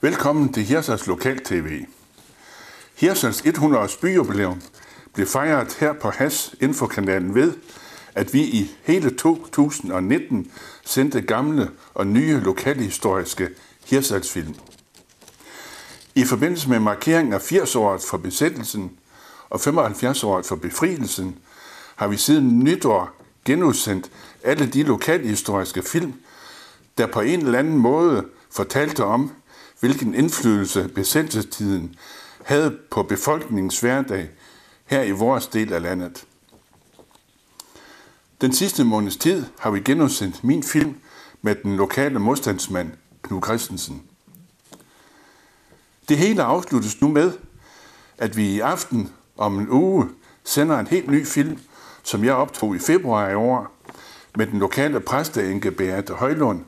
Velkommen til Hirsals Lokal TV. Hirsals 100-års byjubilæum blev fejret her på Has Infokanalen ved, at vi i hele 2019 sendte gamle og nye lokalhistoriske Hirsalsfilm. I forbindelse med markeringen af 80-året for besættelsen og 75-året for befrielsen, har vi siden nytår genudsendt alle de lokalhistoriske film, der på en eller anden måde fortalte om, hvilken indflydelse besættelsestiden havde på befolkningens hverdag her i vores del af landet. Den sidste måneds tid har vi genudsendt min film med den lokale modstandsmand Knud Christensen. Det hele afsluttes nu med, at vi i aften om en uge sender en helt ny film, som jeg optog i februar i år, med den lokale præsteenke Beate Højlund,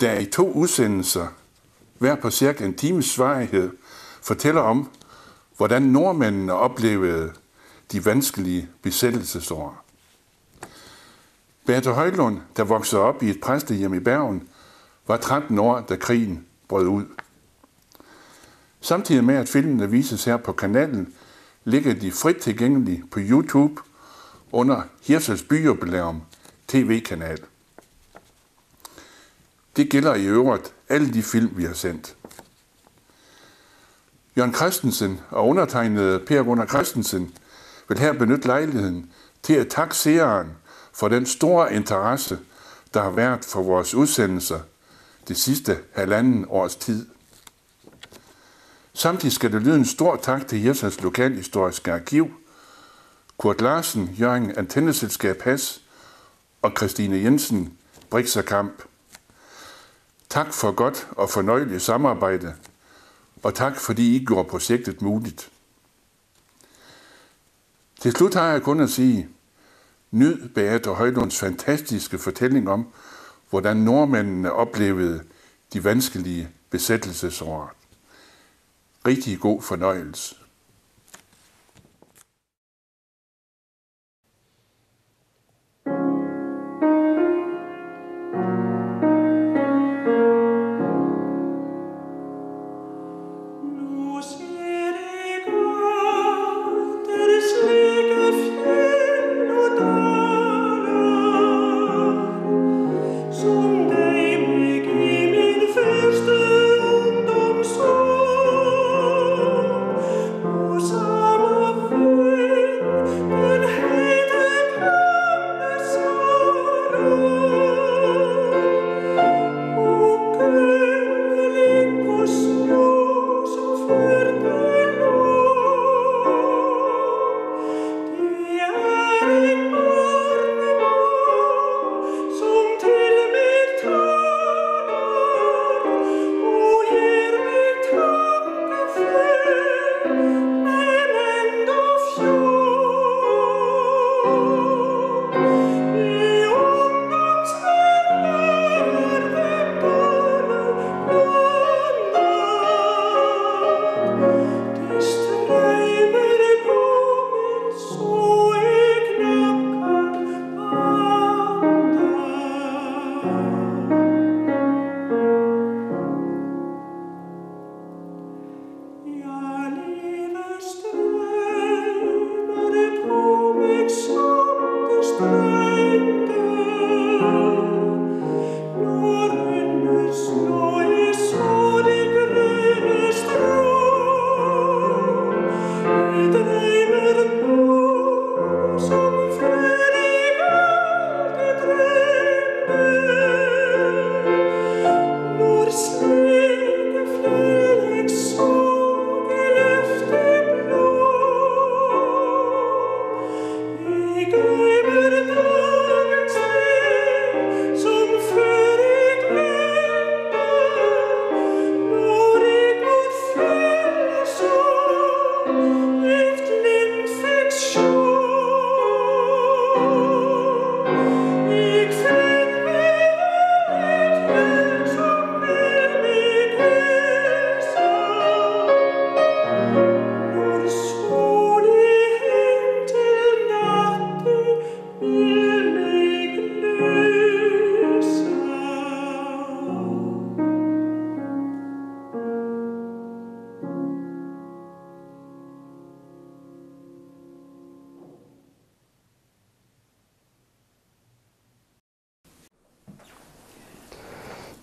der i to udsendelser, hver på cirka en times svarighed, fortæller om, hvordan nordmændene oplevede de vanskelige besættelsesår. Beate Højlund, der voksede op i et præstehjem i Bergen, var 13 år, da krigen brød ud. Samtidig med, at filmene vises her på kanalen, ligger de frit tilgængelige på YouTube under Hirsels Byjubilæum tv-kanal. Det gælder i øvrigt alle de film, vi har sendt. Jørgen Christensen og undertegnede Per Gunnar Christensen vil her benytte lejligheden til at takke seeren for den store interesse, der har været for vores udsendelser det sidste halvanden års tid. Samtidig skal der lyde en stor tak til Hirsals Lokalhistoriske Arkiv, Kurt Larsen, Jørgen Antenneselskab Has og Christine Jensen, Brixerkamp. Tak for godt og fornøjeligt samarbejde, og tak fordi I gjorde projektet muligt. Til slut har jeg kun at sige, nyd Beate Højlunds fantastiske fortælling om, hvordan nordmændene oplevede de vanskelige besættelsesår. Rigtig god fornøjelse.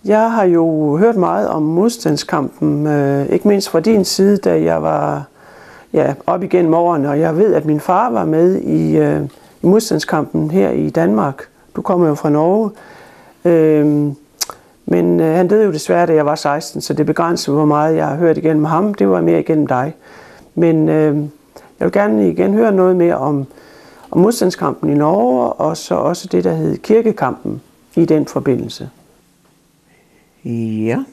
Jeg har jo hørt meget om modstandskampen, øh, ikke mindst fra din side, da jeg var ja, op igennem årene, og jeg ved, at min far var med i, øh, i modstandskampen her i Danmark. Du kommer jo fra Norge. Øh, men øh, han døde jo desværre, da jeg var 16, så det begrænser, hvor meget jeg har hørt igennem ham. Det var mere igennem dig. Men øh, jeg vil gerne igen høre noget mere om, om modstandskampen i Norge, og så også det, der hed kirkekampen i den forbindelse. Ja,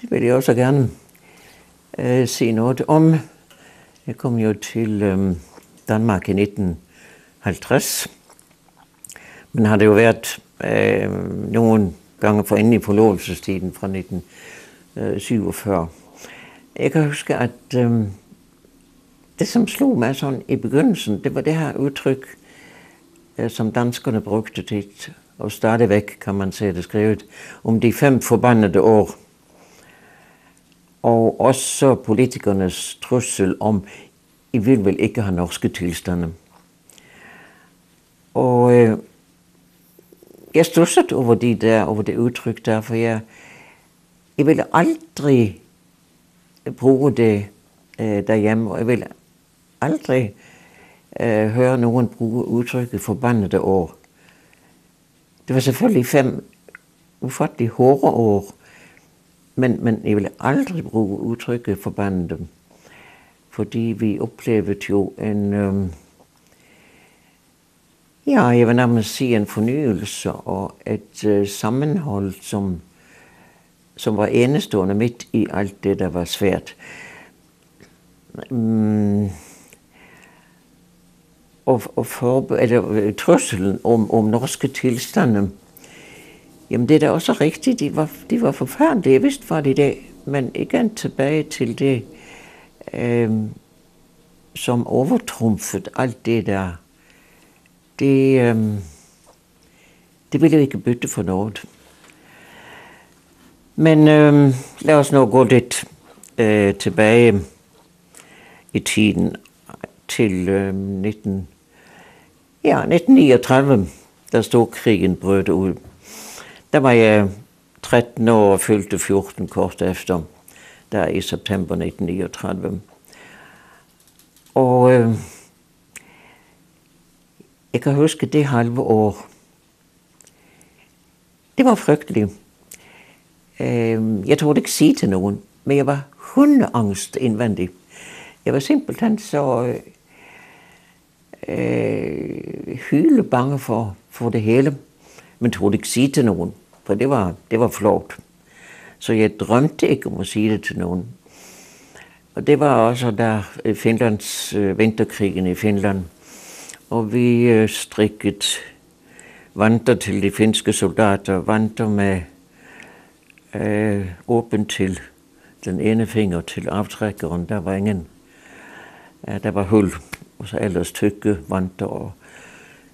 det vil jeg også gerne øh, se noget om. Jeg kom jo til øh, Danmark i 1950, men har det jo været øh, nogle gange for inde i forlovelsestiden fra 1947. Øh, jeg kan huske, at øh, det, som slog mig sådan i begyndelsen, det var det her udtryk, øh, som danskerne brugte til, og stadigvæk kan man se det skrevet, om de fem forbandede år. Og også politikernes trussel om, I vil vel ikke have norske tilstande. Og øh, jeg stusset over, de der, over det udtryk der, for jeg, jeg ville aldrig bruge det øh, derhjemme, og jeg ville aldrig øh, høre nogen bruge udtrykket forbandede år. Det var selvfølgelig fem ufattelig hårde år, men, men jeg ville aldrig bruge udtrykket forbandede, fordi vi oplevede jo en, øh, ja, jeg vil nærmest sige en fornyelse og et øh, sammenhold, som, som var enestående midt i alt det, der var svært. Mm, og, og for, eller, øh, trusselen om, om norske tilstande, jamen det er da også rigtigt, de var, de var forfærdelige, jeg vidste var det det, men igen tilbage til det, øh, som overtrumfede alt det der. Det, øh, det ville jeg ikke bytte for noget. Men øh, lad os nu gå lidt øh, tilbage i tiden til øh, 19, ja, 1939, da stod krigen brød ud. Der var jeg 13 år og fyldte 14 kort efter, der i september 1939. Og øh, jeg kan huske det halve år. Det var frygteligt. Øh, jeg tog ikke sige til nogen, men jeg var hundeangst indvendig. Jeg var simpelthen så øh, øh, hyle bange for, for det hele, men tog ikke sige til nogen, for det var, det var flot. Så jeg drømte ikke om at sige det til nogen. Og det var også der øh, Finlands øh, vinterkrigen i Finland og vi øh, strikket vandter til de finske soldater, vandter med øh, åben til den ene finger til aftrækkeren. Der var ingen, ja, der var hul, og så ellers tykke vanter og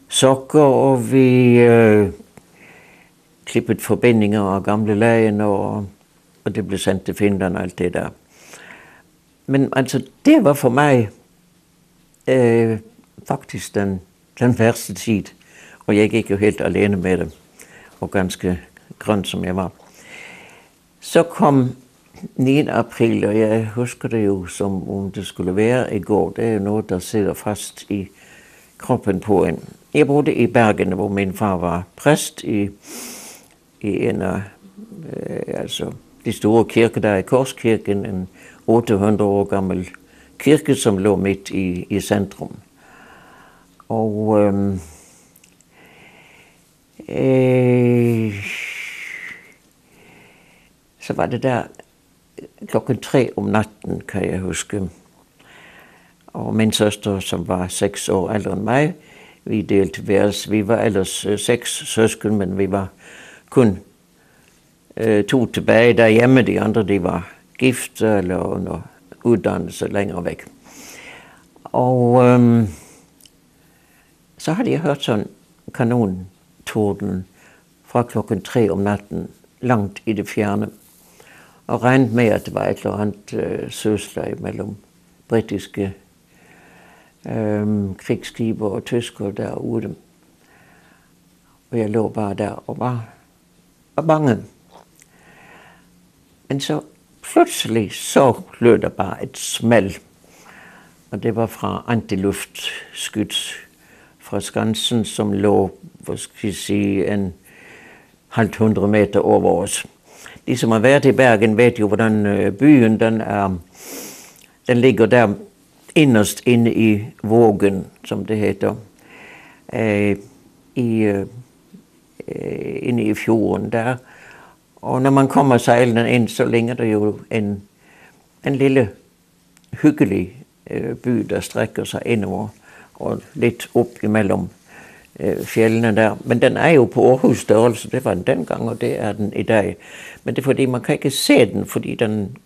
sokker, og vi øh, klippet forbindinger og gamle lagen, og, og det blev sendt til Finland og alt det der. Men altså, det var for mig øh, faktisk den, den værste tid, og jeg gik jo helt alene med det, og ganske grøn som jeg var. Så kom 9. april, og jeg husker det jo som om det skulle være i går. Det er jo noget, der sidder fast i kroppen på en. Jeg boede i Bergen, hvor min far var præst i, i en af øh, altså, de store kirker, der er i Korskirken, en 800 år gammel kirke, som lå midt i, i centrum. Og øh, øh, så var det der klokken tre om natten, kan jeg huske. Og min søster, som var seks år ældre end mig, vi delte værelse. Vi var ellers øh, seks søsken, men vi var kun øh, to tilbage derhjemme. De andre, de var gift eller under uddannelse længere væk. Og øh, så havde jeg hørt sådan kanontorden fra klokken tre om natten, langt i det fjerne, og regnet med, at det var et eller andet øh, søslag mellem britiske øh, krigsskibe og tyskere derude. Og jeg lå bare der og var, var bange. Men så pludselig så lød der bare et smald. Og det var fra antiluftskyts fra Skansen, som lå, hvad skal jeg sige, en halvt hundrede meter over os. De, som har været i Bergen, ved jo, hvordan øh, byen den er. Den ligger der inderst inde i Vågen, som det hedder. Øh, i, øh, inde i fjorden der. Og når man kommer sejlende ind, så ligger der jo en, en lille hyggelig øh, by, der strækker sig indover og lidt op imellem øh, fjellene der. Men den er jo på Aarhus størrelse, det var den dengang, og det er den i dag. Men det er fordi, man kan ikke se den, fordi den,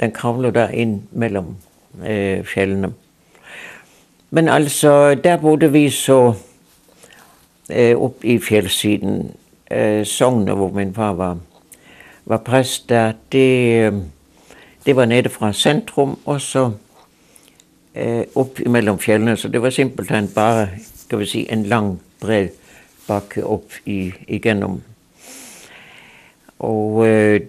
den kravler der ind mellem øh, fjellene. Men altså, der boede vi så øh, op i fjeldsiden, øh, Sogne, hvor min far var, var præst der, det, øh, det var nede fra centrum, og så øh, op imellem fjellene, så det var simpelthen bare, skal vi sige, en lang, bred bakke op i, igennem. Og øh,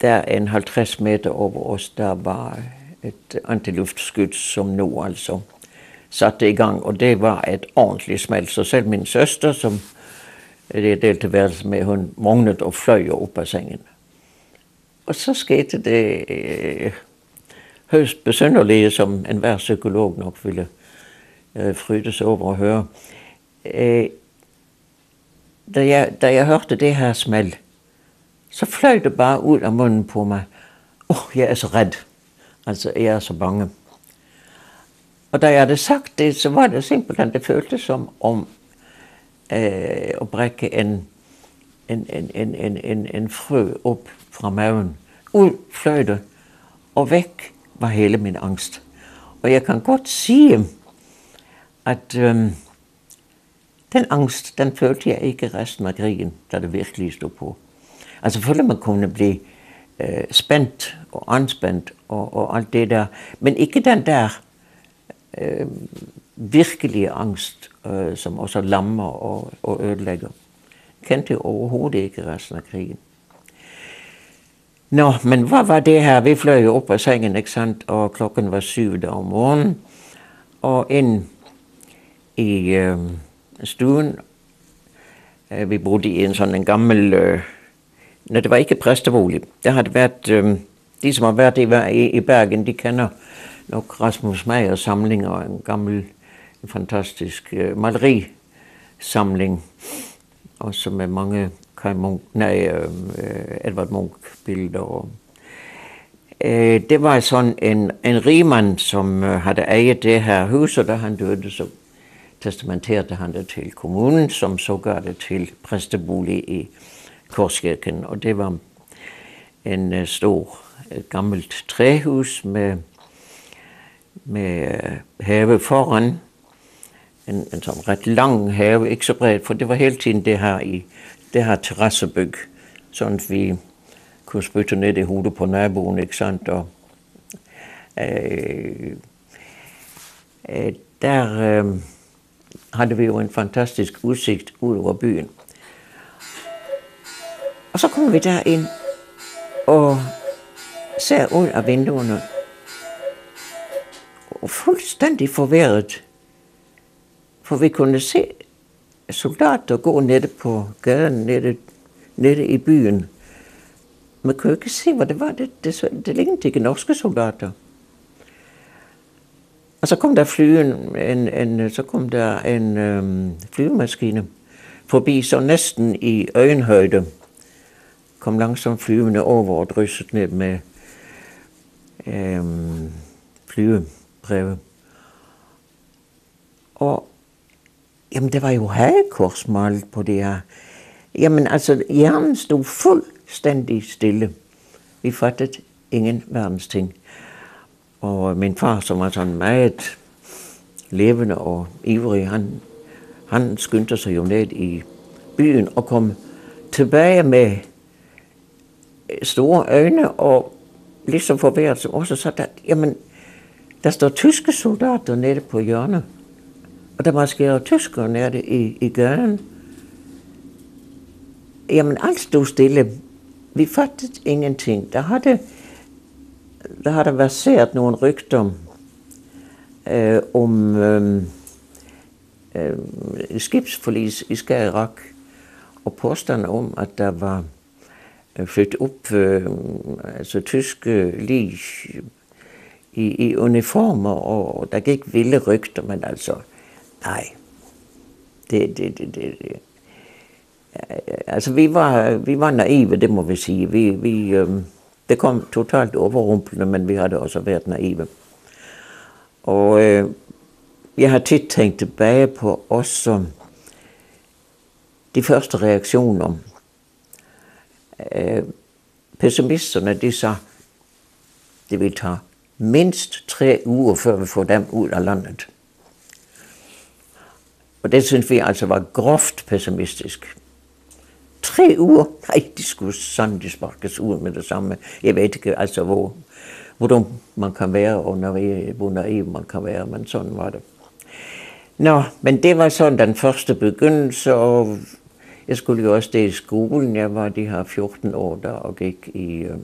der en 50 meter over os, der var et antiluftskyt, som nu altså satte i gang, og det var et ordentligt smelt. Så selv min søster, som det delte værelse med, hun vågnede og fløj op af sengen. Og så skete det øh, højst besynderlige, som enhver psykolog nok ville øh, frydesåber at høre. Øh, da, jeg, da jeg hørte det her smald, så fløj det bare ud af munden på mig. Åh, oh, jeg er så redd. Altså, jeg er så bange. Og da jeg havde sagt det, så var det simpelthen, det føltes som om øh, at brække en, en, en, en, en, en, en frø op fra maven. Ud fløj det, og væk var hele min angst. Og jeg kan godt sige, at øhm, den angst, den følte jeg ikke resten af krigen, da det virkelig stod på. Altså selvfølgelig man kunne blive øh, spændt og anspændt og, og alt det der, men ikke den der øh, virkelige angst, øh, som også lammer og, og ødelægger. Kendte jeg overhovedet ikke resten af krigen. Nå, men hvad var det her? Vi fløj jo op af sengen, ikke sandt? Og klokken var syv der om morgenen. Og ind i øh, stuen, øh, vi boede i en sådan en gammel... Øh, når det var ikke præstebolig. Der har det været... Øh, de, som har været i, i Bergen, de kender nok Rasmus Meyers samling og en gammel, en fantastisk øh, malerisamling. Også med mange Kai Munk, nej, øh, øh, Edvard Munch-billeder. Og, øh, det var sådan en, en rigmand, som øh, havde ejet det her hus, og da han døde, så testamenterede han det til kommunen, som så gør det til præstebolig i Korskirken. Og det var en øh, stor, et gammelt træhus med, med øh, have foran. En, en sådan ret lang have, ikke så bredt, for det var hele tiden det her i det her terrassebyg, sådan at vi kunne spytte ned i hovedet på naboen, ikke sandt? Og, øh, øh, der øh, havde vi jo en fantastisk udsigt ud over byen. Og så kom vi der ind og ser ud af vinduerne og fuldstændig forvirret. For vi kunne se soldater gå nede på gaden, nede, nede i byen. Man kunne ikke se, hvad det var. Det, det, det lignede ikke norske soldater. Og så kom der flyen, en, en, så kom der en øhm, flyvemaskine forbi, så næsten i øjenhøjde. Kom langsomt flyvende over og drysset ned med øhm, flyvebreve. Og Jamen, det var jo hagekorsmalet på det her. Jamen, altså, hjernen stod fuldstændig stille. Vi fattede ingen verdens ting. Og min far, som var sådan meget levende og ivrig, han, han skyndte sig jo ned i byen og kom tilbage med store øjne og ligesom forværet som også så der, jamen, der står tyske soldater nede på hjørnet. Og der marcherer tyskere nede i, i gaden. Jamen, alt stod stille. vi fattede ingenting. Der havde, der har der verseret nogle rygter øh, om øhm, øh, øh, skibsforlis i Skagerrak, og påstande om, at der var øh, flyttet op øh, altså tyske øh, lig i, i uniformer, og, og der gik vilde rygter, men altså, nej. Det, det, det, det, det. Altså, vi var, vi var naive, det må vi sige. Vi, vi, øh, det kom totalt overrumplende, men vi havde også været naive. Og øh, jeg har tit tænkt tilbage på os som de første reaktioner. Øh, pessimisterne, de sagde, det vil tage mindst tre uger, før vi får dem ud af landet. Og det synes vi altså var groft pessimistisk. Tre uger? Nej, de skulle sådan, de sparkes ud med det samme. Jeg ved ikke, altså hvor, hvor dum man kan være, og hvor naiv man kan være, men sådan var det. Nå, men det var sådan den første begyndelse, og jeg skulle jo også det i skolen. Jeg var de her 14 år der og gik i, øh,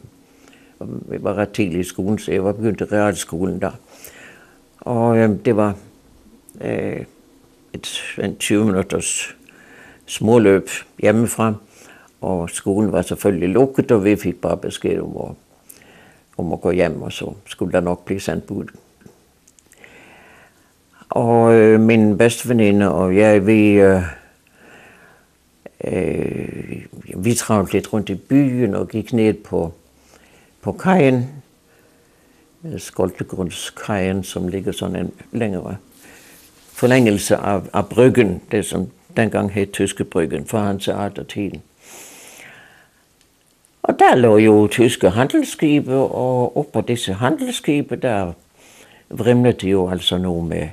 jeg var ret tidlig i skolen, så jeg var begyndt i realskolen der. Og øh, det var øh, et, en 20 minutters småløb hjemmefra, og skolen var selvfølgelig lukket, og vi fik bare besked om at, om at gå hjem, og så skulle der nok blive sendt bud. Og øh, min bedste veninde og jeg, vi, øh, øh, vi travlte lidt rundt i byen og gik ned på, på kajen, Skoltegrundskajen, som ligger sådan en længere forlængelse af, af bryggen, det som dengang hed Tyske Bryggen, for hans til. Og der lå jo tyske handelsskibe, og op på disse handelsskibe, der vrimlede jo altså nu med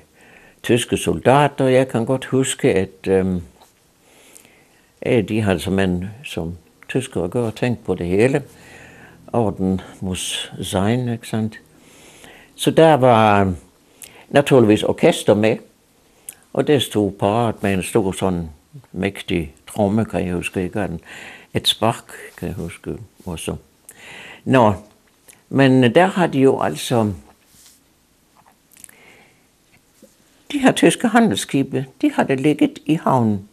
tyske soldater. Jeg kan godt huske, at øhm, de har altså som en, som tyskere gør, tænkt på det hele. Orden muss sein, ikke sandt? Så der var øhm, naturligvis orkester med, og der stod parat med en stor sådan mægtig tromme, kan jeg huske, ikke? Et spark, kan jeg huske også. Nå, men der har de jo altså de her tyske handelsskibe, de har det ligget i havnen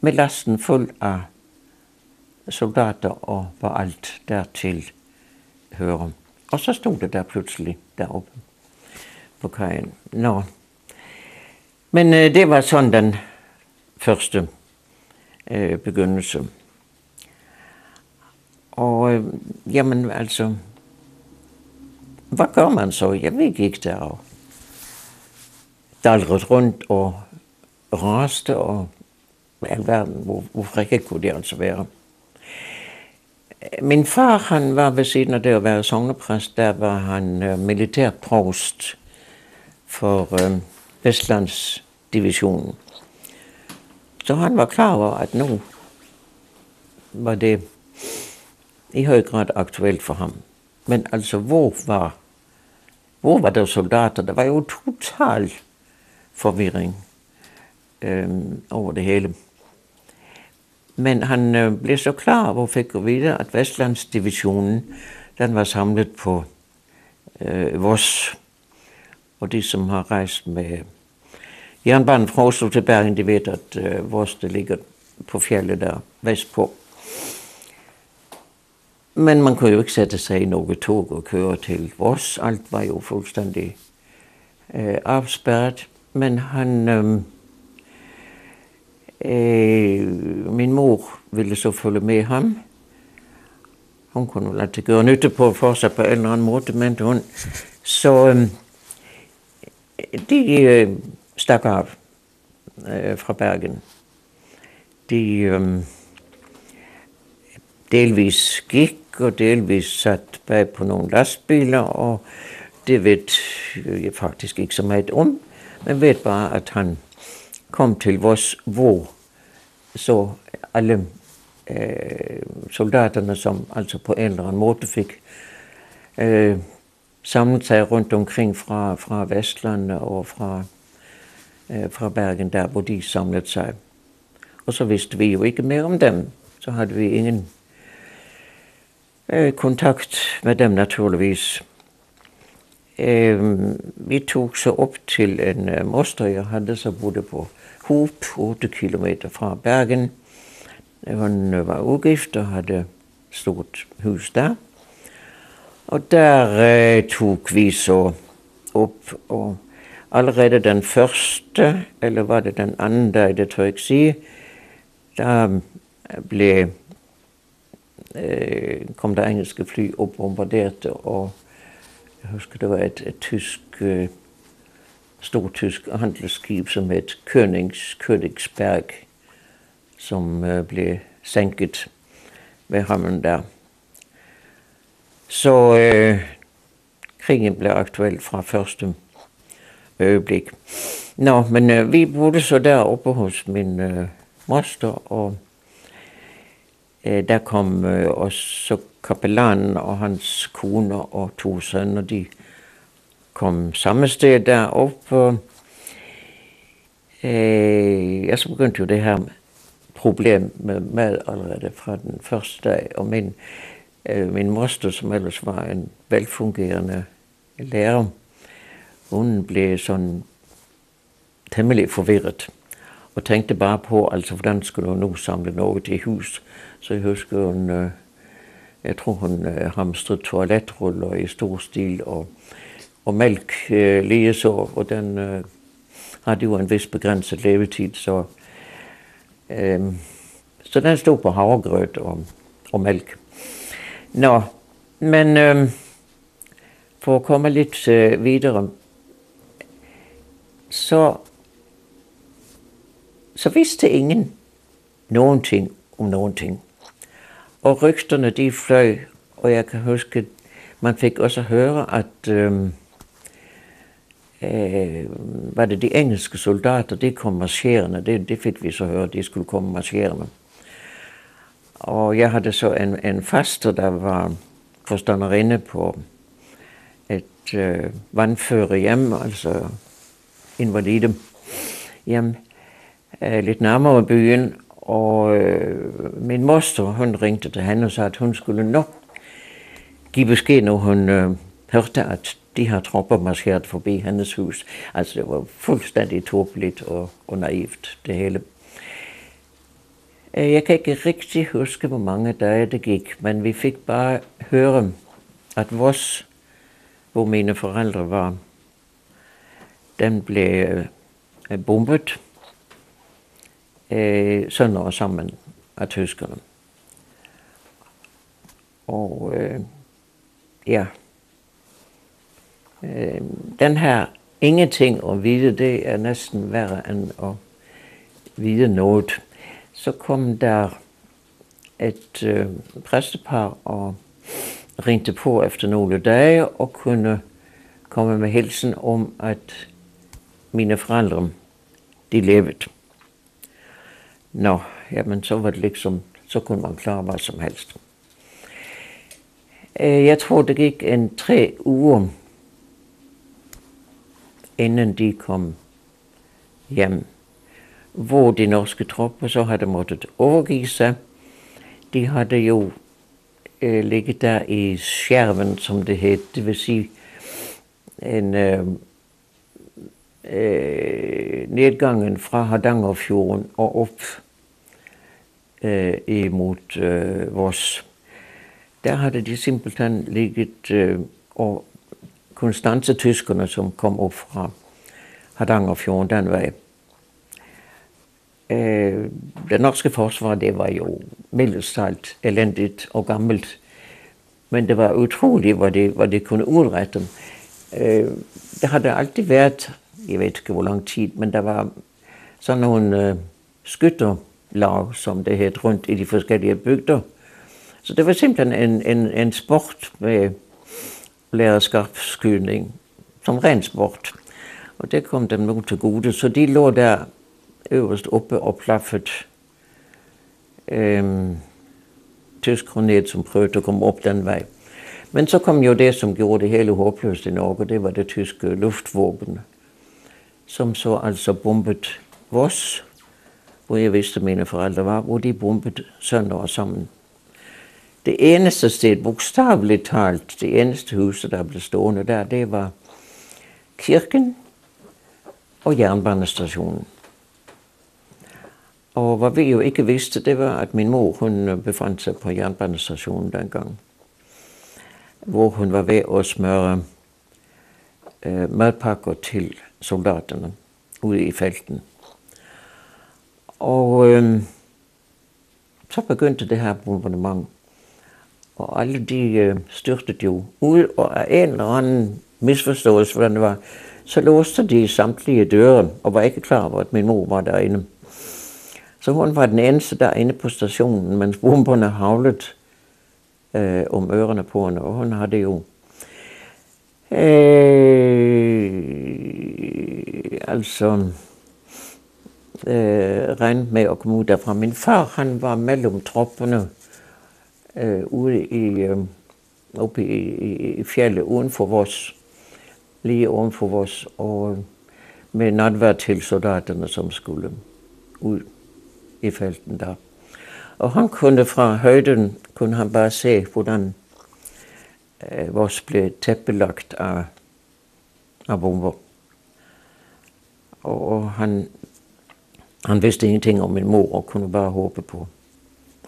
med lasten fuld af soldater og var alt dertil hører. Og så stod det der pludselig deroppe på kajen. Nå. Men øh, det var sådan den første øh, begyndelse. Og øh, jamen altså, hvad gør man så? Jeg ved ikke derovre dalrede rundt og raste, og alverden, hvor, hvor frække kunne det altså være. Min far, han var ved siden af det at være sognepræst, der var han øh, militærprost for øh, Vestlandsdivisionen. Så han var klar over, at nu var det i høj grad aktuelt for ham. Men altså, hvor var, hvor var der soldater? Der var jo total forvirring øh, over det hele. Men han øh, blev så klar hvor fik at vide, at Vestlandsdivisionen, den var samlet på øh, vores og de, som har rejst med jernbanen fra Oslo til Bergen, de ved, at øh, Voss, det ligger på fjellet der vestpå. Men man kunne jo ikke sætte sig i noget tog og køre til Voss. Alt var jo fuldstændig øh, afspærret men han... Øh, øh, min mor ville så følge med ham. Hun kunne vel altid gøre nytte på for sig på en eller anden måde, men hun... Så øh, de øh, stak af øh, fra Bergen. De øh, delvis gik og delvis sat bag på nogle lastbiler, og det ved øh, jeg faktisk ikke så meget om. men ved bare, at han kom til vores, hvor så alle øh, soldaterne, som altså på en eller anden måde fik øh, samlet sig rundt omkring fra, fra Vestland og fra, øh, fra Bergen, der hvor de samlede sig. Og så vidste vi jo ikke mere om dem. Så havde vi ingen øh, kontakt med dem naturligvis. Øh, vi tog så op til en øh, moster, jeg havde så boet på Hop, 8 km fra Bergen. Hun var ugift og havde stort hus der. Og der øh, tog vi så op, og allerede den første, eller var det den anden dag, det tør jeg ikke sige, der øh, blev, øh, kom der engelske fly op bombarderte, og jeg husker, det var et, et tysk, øh, stort tysk handelsskib, som hed Königs, Königsberg, som øh, blev sænket ved hamnen der. Så øh, krigen blev aktuel fra første øjeblik. Nå, men øh, vi boede så deroppe hos min øh, moster, og øh, der kom øh, også kapellanen og hans kone og to sønner, de kom samme sted derop. Og, øh, jeg så begyndte jo det her problem med mad allerede fra den første dag, og min, Øh, min moster, som ellers var en velfungerende lærer, hun blev sådan temmelig forvirret og tænkte bare på, altså hvordan skulle hun nu samle noget til hus. Så jeg husker, hun, øh, jeg tror hun øh, hamstrede toiletruller i stor stil og, og mælk øh, lige så, og den øh, havde jo en vis begrænset levetid, så, øh, så den stod på havregrød og, og mælk. Nå, men øh, for at komme lidt øh, videre, så, så vidste ingen nogen ting om nogen ting. Og rygterne de fløj, og jeg kan huske, man fik også høre, at øh, øh, var det de engelske soldater, de kom marcherende, det, det fik vi så høre, de skulle komme marcherende. Og jeg havde så en, en faste, der var forstanderinde på et øh, vandføre hjem, altså invalide hjem, øh, lidt nærmere byen, og øh, min moster, hun ringte til hende og sagde, at hun skulle nok give besked, når hun øh, hørte, at de her tropper marcheret forbi hendes hus. Altså det var fuldstændig tåbeligt og, og naivt, det hele. Øh, jeg kan ikke rigtig huske, hvor mange dage det gik, men vi fik bare høre, at vores, hvor mine forældre var, den blev øh, bombet øh, sønder og sammen af tyskerne. Og øh, ja, øh, den her ingenting at vide, det er næsten værre end at vide noget. Så kom der et øh, præstepar og ringte på efter nogle dage og kunne komme med hilsen om, at mine forældre, de levede. Nå, jamen så var det liksom, så kunne man klare hvad som helst. Øh, jeg tror, det gik en tre uger, inden de kom hjem, hvor de norske tropper så havde måttet overgive sig. De havde jo øh, ligget der i skærven, som det hed, det vil sige en øh, øh, nedgangen fra Hardangerfjorden og op øh, imod øh, Voss. Der havde de simpelthen ligget øh, og konstante tyskerne, som kom op fra Hardangerfjorden den vej. Øh, det norske forsvar, det var jo mildest elendigt og gammelt, men det var utroligt, hvor det, hvor det kunne udrette. Øh, det havde altid været jeg ved ikke hvor lang tid, men der var sådan nogle øh, skytterlag, som det hed, rundt i de forskellige bygder. Så det var simpelthen en, en, en sport med lærerskabsskydning, som ren sport. Og det kom dem nu til gode, så de lå der øverst oppe og øh, tysk tyskerne som prøvede at komme op den vej. Men så kom jo det, som gjorde det hele håbløst i Norge, det var det tyske luftvåben som så altså bombet vores, hvor jeg vidste, mine forældre var, hvor de bombede sønder og sammen. det eneste sted, bogstaveligt talt, det eneste hus, der blev stående der, det var kirken og jernbanestationen. Og hvad vi jo ikke vidste, det var, at min mor hun øh, befandt sig på jernbanestationen dengang, hvor hun var ved at smøre øh, madpakker til soldaterne ude i felten. Og øh, så begyndte det her bombardement. Og alle de øh, styrtede jo ud, og af en eller anden misforståelse, hvordan det var, så låste de samtlige døre, og var ikke klar over, at min mor var derinde. Så hun var den eneste derinde på stationen, mens bomberne havlede øh, om ørerne på hende, og hun havde jo. Øh, altså øh, regnet med at komme ud derfra. Min far, han var mellem tropperne øh, ude i, øh, oppe i, i, i fjellet uden for vores, lige uden for vores, og øh, med natvær til soldaterne, som skulle ud i felten der. Og han kunne fra højden, kunne han bare se, hvordan øh, vores blev tæppelagt af, af bomber. Og han, han vidste ingenting om min mor og kunne bare håbe på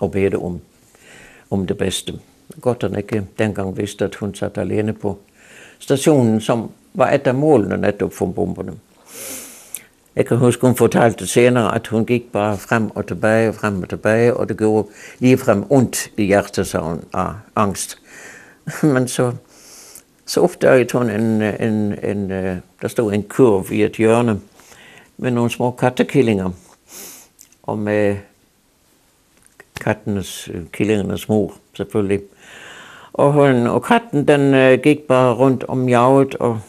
og bede om, om det bedste. Godt han ikke dengang vidste, at hun satte alene på stationen, som var et af målene netop for bomberne. Jeg kan huske, hun fortalte senere, at hun gik bare frem og tilbage, frem og tilbage, og det gjorde ligefrem ondt i hjertet, af angst. Men så, så opdagede hun, en, en, en, øh, der stod en kurv i et hjørne med nogle små kattekillinger, og med kattenes, øh, killingernes mor, selvfølgelig. Og, hun, og katten, den øh, gik bare rundt om jaget og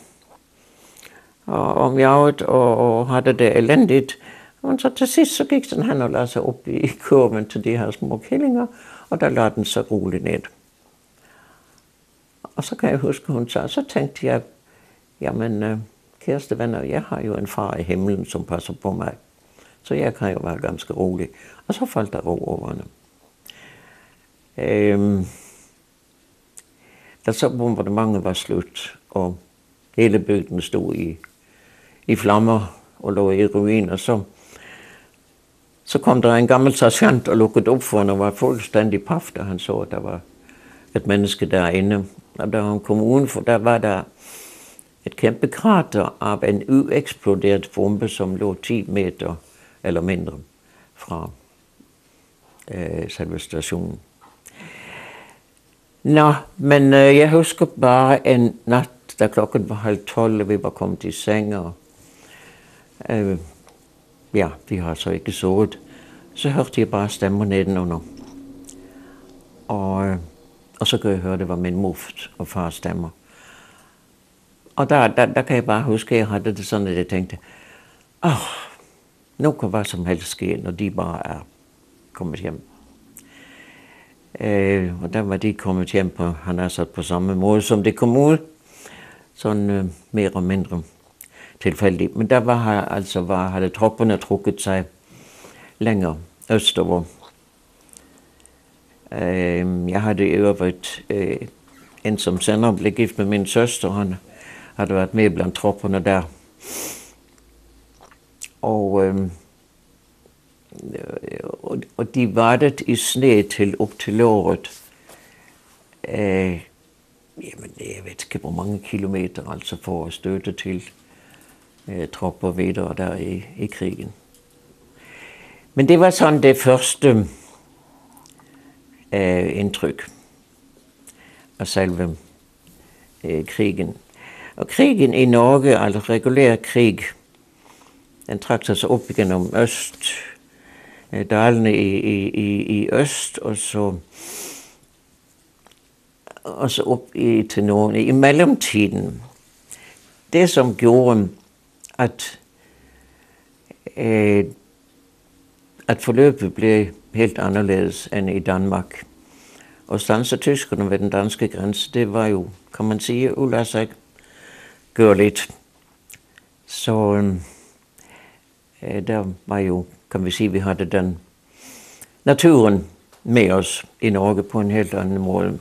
og om jaget og, og havde det elendigt. Og så til sidst så gik den han og lagde sig op i kurven til de her små killinger, og der lagde den så roligt ned. Og så kan jeg huske, hun sagde, så tænkte jeg, jamen øh, kæreste venner, jeg har jo en far i himlen, som passer på mig. Så jeg kan jo være ganske rolig. Og så faldt der ro over hende. Øhm, da så bombardementet var slut, og hele bygden stod i i flammer og lå i ruiner, så, så kom der en gammel sergeant og lukkede op for hende og var fuldstændig paf, da han så, at der var et menneske derinde. Og da han kom udenfor, der var der et kæmpe krater af en ueksploderet bombe, som lå 10 meter eller mindre fra øh, selve stationen. Nå, men øh, jeg husker bare en nat, da klokken var halv tolv, og vi var kommet i seng, og Øh, ja, vi har så ikke sovet. Så hørte jeg bare stemmer nedenunder. Og, øh, og så kunne jeg høre, at det var min muft og fars stemmer. Og der, der, der kan jeg bare huske, at jeg havde det sådan, at jeg tænkte, åh, oh, nu kan hvad som helst ske, når de bare er kommet hjem. Øh, og der var de kommet hjem på, han er sat på samme måde, som det kom ud. Sådan øh, mere og mindre tilfældig. Men der var, altså, var, havde tropperne trukket sig længere østover. Øh, jeg havde i øvrigt øh, en som senere blev gift med min søster. Han havde været med blandt tropperne der. Og, øhm, øh, og de var det i sne til op til året. Øh, jamen, jeg ved ikke, hvor mange kilometer altså for at støtte til øh, tropper videre der i, i krigen. Men det var sådan det første øh, indtryk af selve øh, krigen. Og krigen i Norge, altså regulær krig, den trak sig op igennem øst, øh, dalene i, i, i, i øst, og så, og så op i, til Norge. I mellemtiden, det som gjorde at, øh, at forløbet blev helt anderledes end i Danmark. Og stanse tyskerne ved den danske grænse, det var jo, kan man sige, ulade gørligt. Så øhm, øh, der var jo, kan vi sige, vi havde den naturen med os i Norge på en helt anden måde.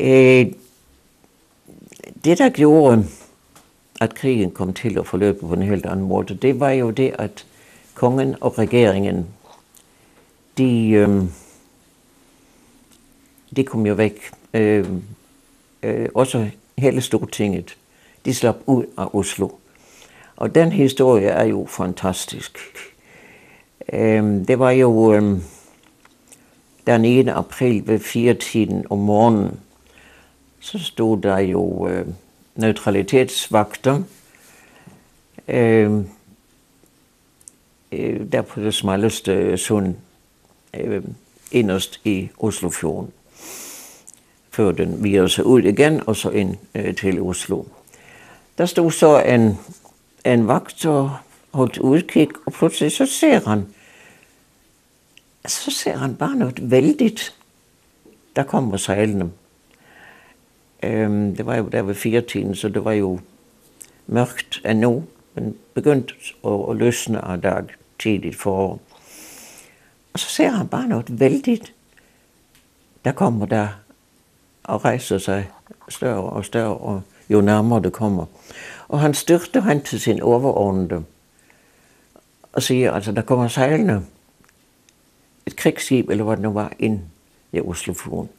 Øh, det, der gjorde, at krigen kom til at forløbe på en helt anden måde, det var jo det, at kongen og regeringen, de, øh, de kom jo væk. Øh, øh, også hele Stortinget, de slap ud af Oslo. Og den historie er jo fantastisk. Øh, det var jo øh, den 1. april ved 4 tiden om morgenen, så stod der jo øh, neutralitetsvagter øh, øh, der på det smalleste sund øh, inderst i Oslofjorden. Før den virer sig ud igen, og så ind øh, til Oslo. Der stod så en, en vagt og holdt udkig, og pludselig så ser han, så ser han bare noget vældigt, der kommer sejlende. Øhm, det var jo der ved firetiden, så det var jo mørkt endnu, men begyndte at, at løsne af dag tidligt forår. Og så ser han bare noget vældigt, der kommer der og rejser sig større og større, og jo nærmere det kommer. Og han styrter han til sin overordnede og siger, altså der kommer sejlende et krigsskib, eller hvad det nu var, ind i Oslofjorden.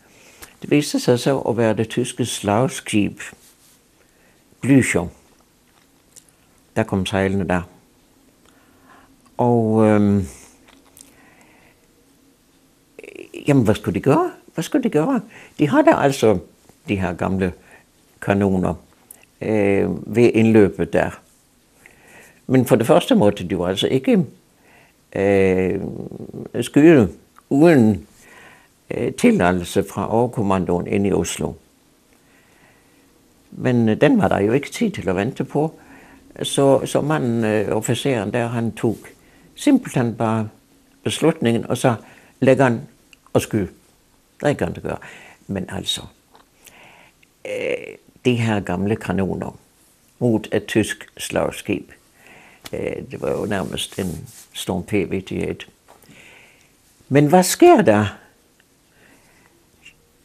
Det viste sig så at være det tyske slagskib Blücher. Der kom sejlende der. Og øhm, jamen, hvad skulle de gøre? Hvad skulle de gøre? De har der altså de her gamle kanoner øh, ved indløbet der. Men for det første måtte de jo altså ikke øh, skyde uden øh, tilladelse fra overkommandoen ind i Oslo. Men øh, den var der jo ikke tid til at vente på. Så, så manden, øh, officeren der, han tog simpelthen bare beslutningen, og så lægger han og skyde. Der er ikke andet at gøre. Men altså, øh, de her gamle kanoner mod et tysk slagskib, øh, det var jo nærmest en Storm P-vittighed. Men hvad sker der?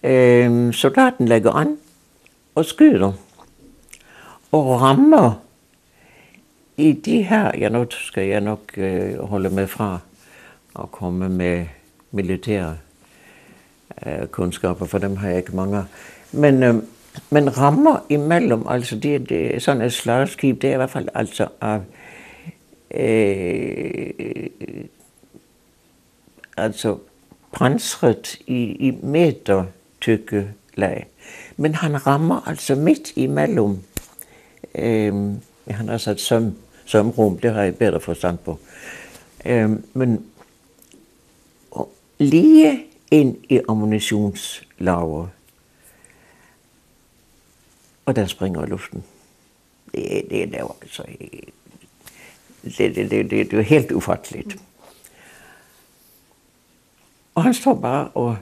Øh, soldaten lægger an og skyder og rammer i de her, ja nu skal jeg nok øh, holde med fra at komme med militære øh, kundskaber, for dem har jeg ikke mange. Men, øh, men rammer imellem, altså det, det, sådan et slagskib, det er i hvert fald altså af øh, altså pansret i, i meter tykke lag. Men han rammer altså midt imellem. Øhm, han har sat søm, sømrum, det har jeg bedre forstand på. Øhm, men lige ind i ammunitionslager, og den springer i luften. Det, det, det var altså det, det, det, det, det var helt ufatteligt. Og han står bare og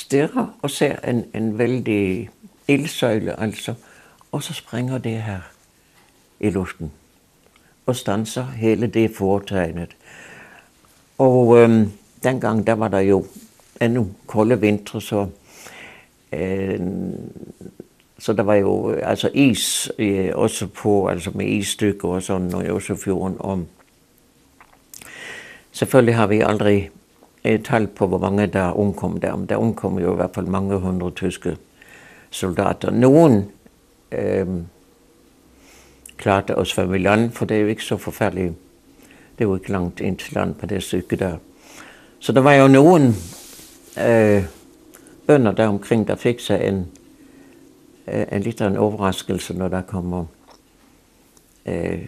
stirrer og ser en, en vældig ildsøjle, altså, og så springer det her i luften og stanser hele det foretegnet. Og øhm, dengang der var der jo endnu kolde vintre, så, øh, så der var jo altså is øh, også på, altså med isstykker og sådan, og i Oslofjorden. Og selvfølgelig har vi aldrig tal på, hvor mange der omkom der, men der omkom jo i hvert fald mange hundrede tyske soldater. Nogen øh, klarte at svømme i land, for det er jo ikke så forfærdeligt. Det er jo ikke langt ind til land på det stykke der. Så der var jo nogen øh, bønder der omkring, der fik sig en, øh, en lidt af en overraskelse, når der kommer øh,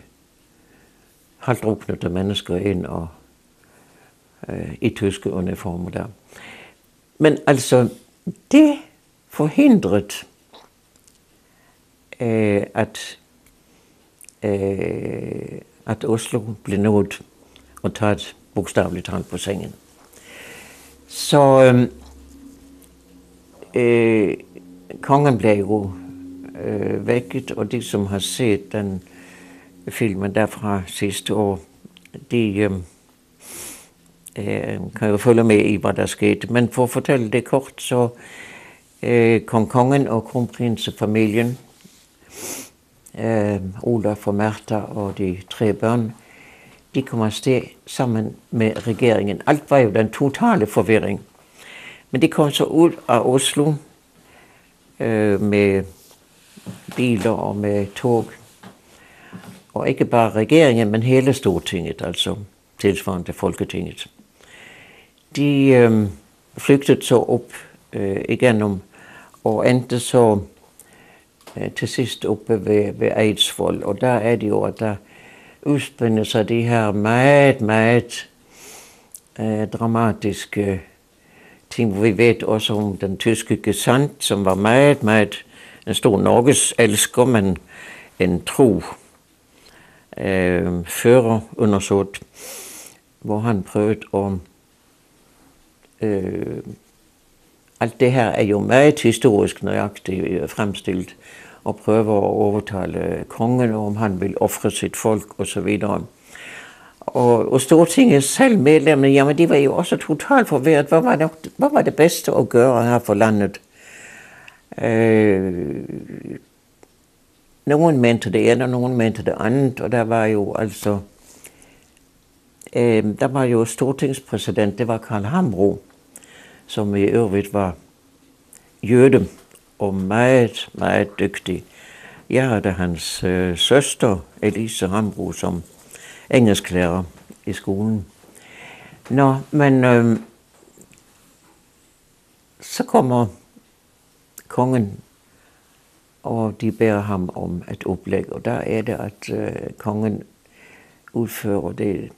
halvdruknede mennesker ind og øh, i tyske uniformer der. Men altså, det forhindret, øh, at, øh, at Oslo blev nået og taget bogstaveligt talt på sengen. Så øh, øh, kongen blev jo øh, vækket, og de, som har set den filmen derfra sidste år, de, øh, øh, kan jo følge med i, hvad der skete. Men for at fortælle det kort, så øh, kom kongen og kronprinsefamilien, øh, Olaf og Märtha og de tre børn, de kom afsted sammen med regeringen. Alt var jo den totale forvirring. Men de kom så ud af Oslo øh, med biler og med tog. Og ikke bare regeringen, men hele Stortinget, altså tilsvarende Folketinget. De øh, flygtede så op øh, igennem og endte så øh, til sidst oppe ved, ved Eidsvoll. Og der er det jo, at der udspænder sig de her meget, meget øh, dramatiske øh, ting. Vi ved også om den tyske gesandt, som var meget, meget en stor Norges elsker, men en tro øh, fører undersøgt, hvor han prøvede at øh, alt det her er jo meget historisk nøjagtigt øh, fremstillet, og prøver at overtale øh, kongen, om han vil ofre sit folk osv. Og, og Stortinget selv medlemmerne, jamen de var jo også totalt forvirret. Hvad var, det, hvad var det bedste at gøre her for landet? Øh, nogen mente det ene, og nogen mente det andet, og der var jo altså, øh, der var jo stortingspræsident, det var Karl Hambro, som i øvrigt var jøde og meget, meget dygtig. Jeg havde hans øh, søster, Elise Hambro, som engelsklærer i skolen. Nå, men øh, så kommer kongen, og de beder ham om et oplæg, og der er det, at øh, kongen udfører det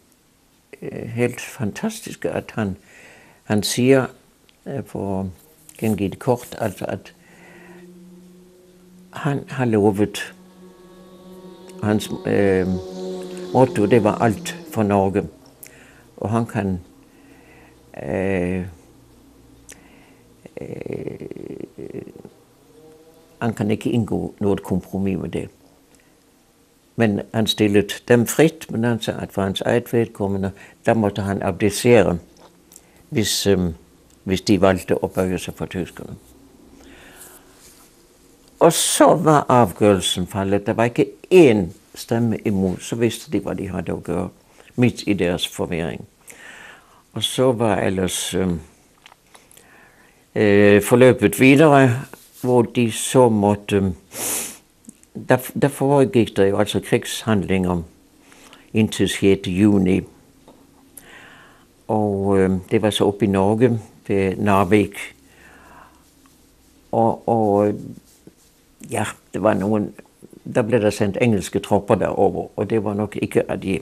øh, helt fantastiske, at han, han siger, Øh, på gengivet kort, altså at han har lovet, hans øh, motto, det var alt for Norge. Og han kan øh, øh, han kan ikke indgå noget kompromis med det. Men han stillede dem frit, men han sagde, at for hans eget vedkommende, der måtte han abdicere, hvis, øh, hvis de valgte at bøje sig for tyskerne. Og så var afgørelsen faldet. Der var ikke én stemme imod. Så vidste de, hvad de havde at gøre midt i deres forvirring. Og så var ellers øh, øh, forløbet videre, hvor de så måtte... Øhm, der, der foregik der jo altså krigshandlinger indtil 6. juni. Og øh, det var så oppe i Norge Øh, ved Narvik. Og, og ja, det var nogen, der blev der sendt engelske tropper derover, og det var nok ikke af de,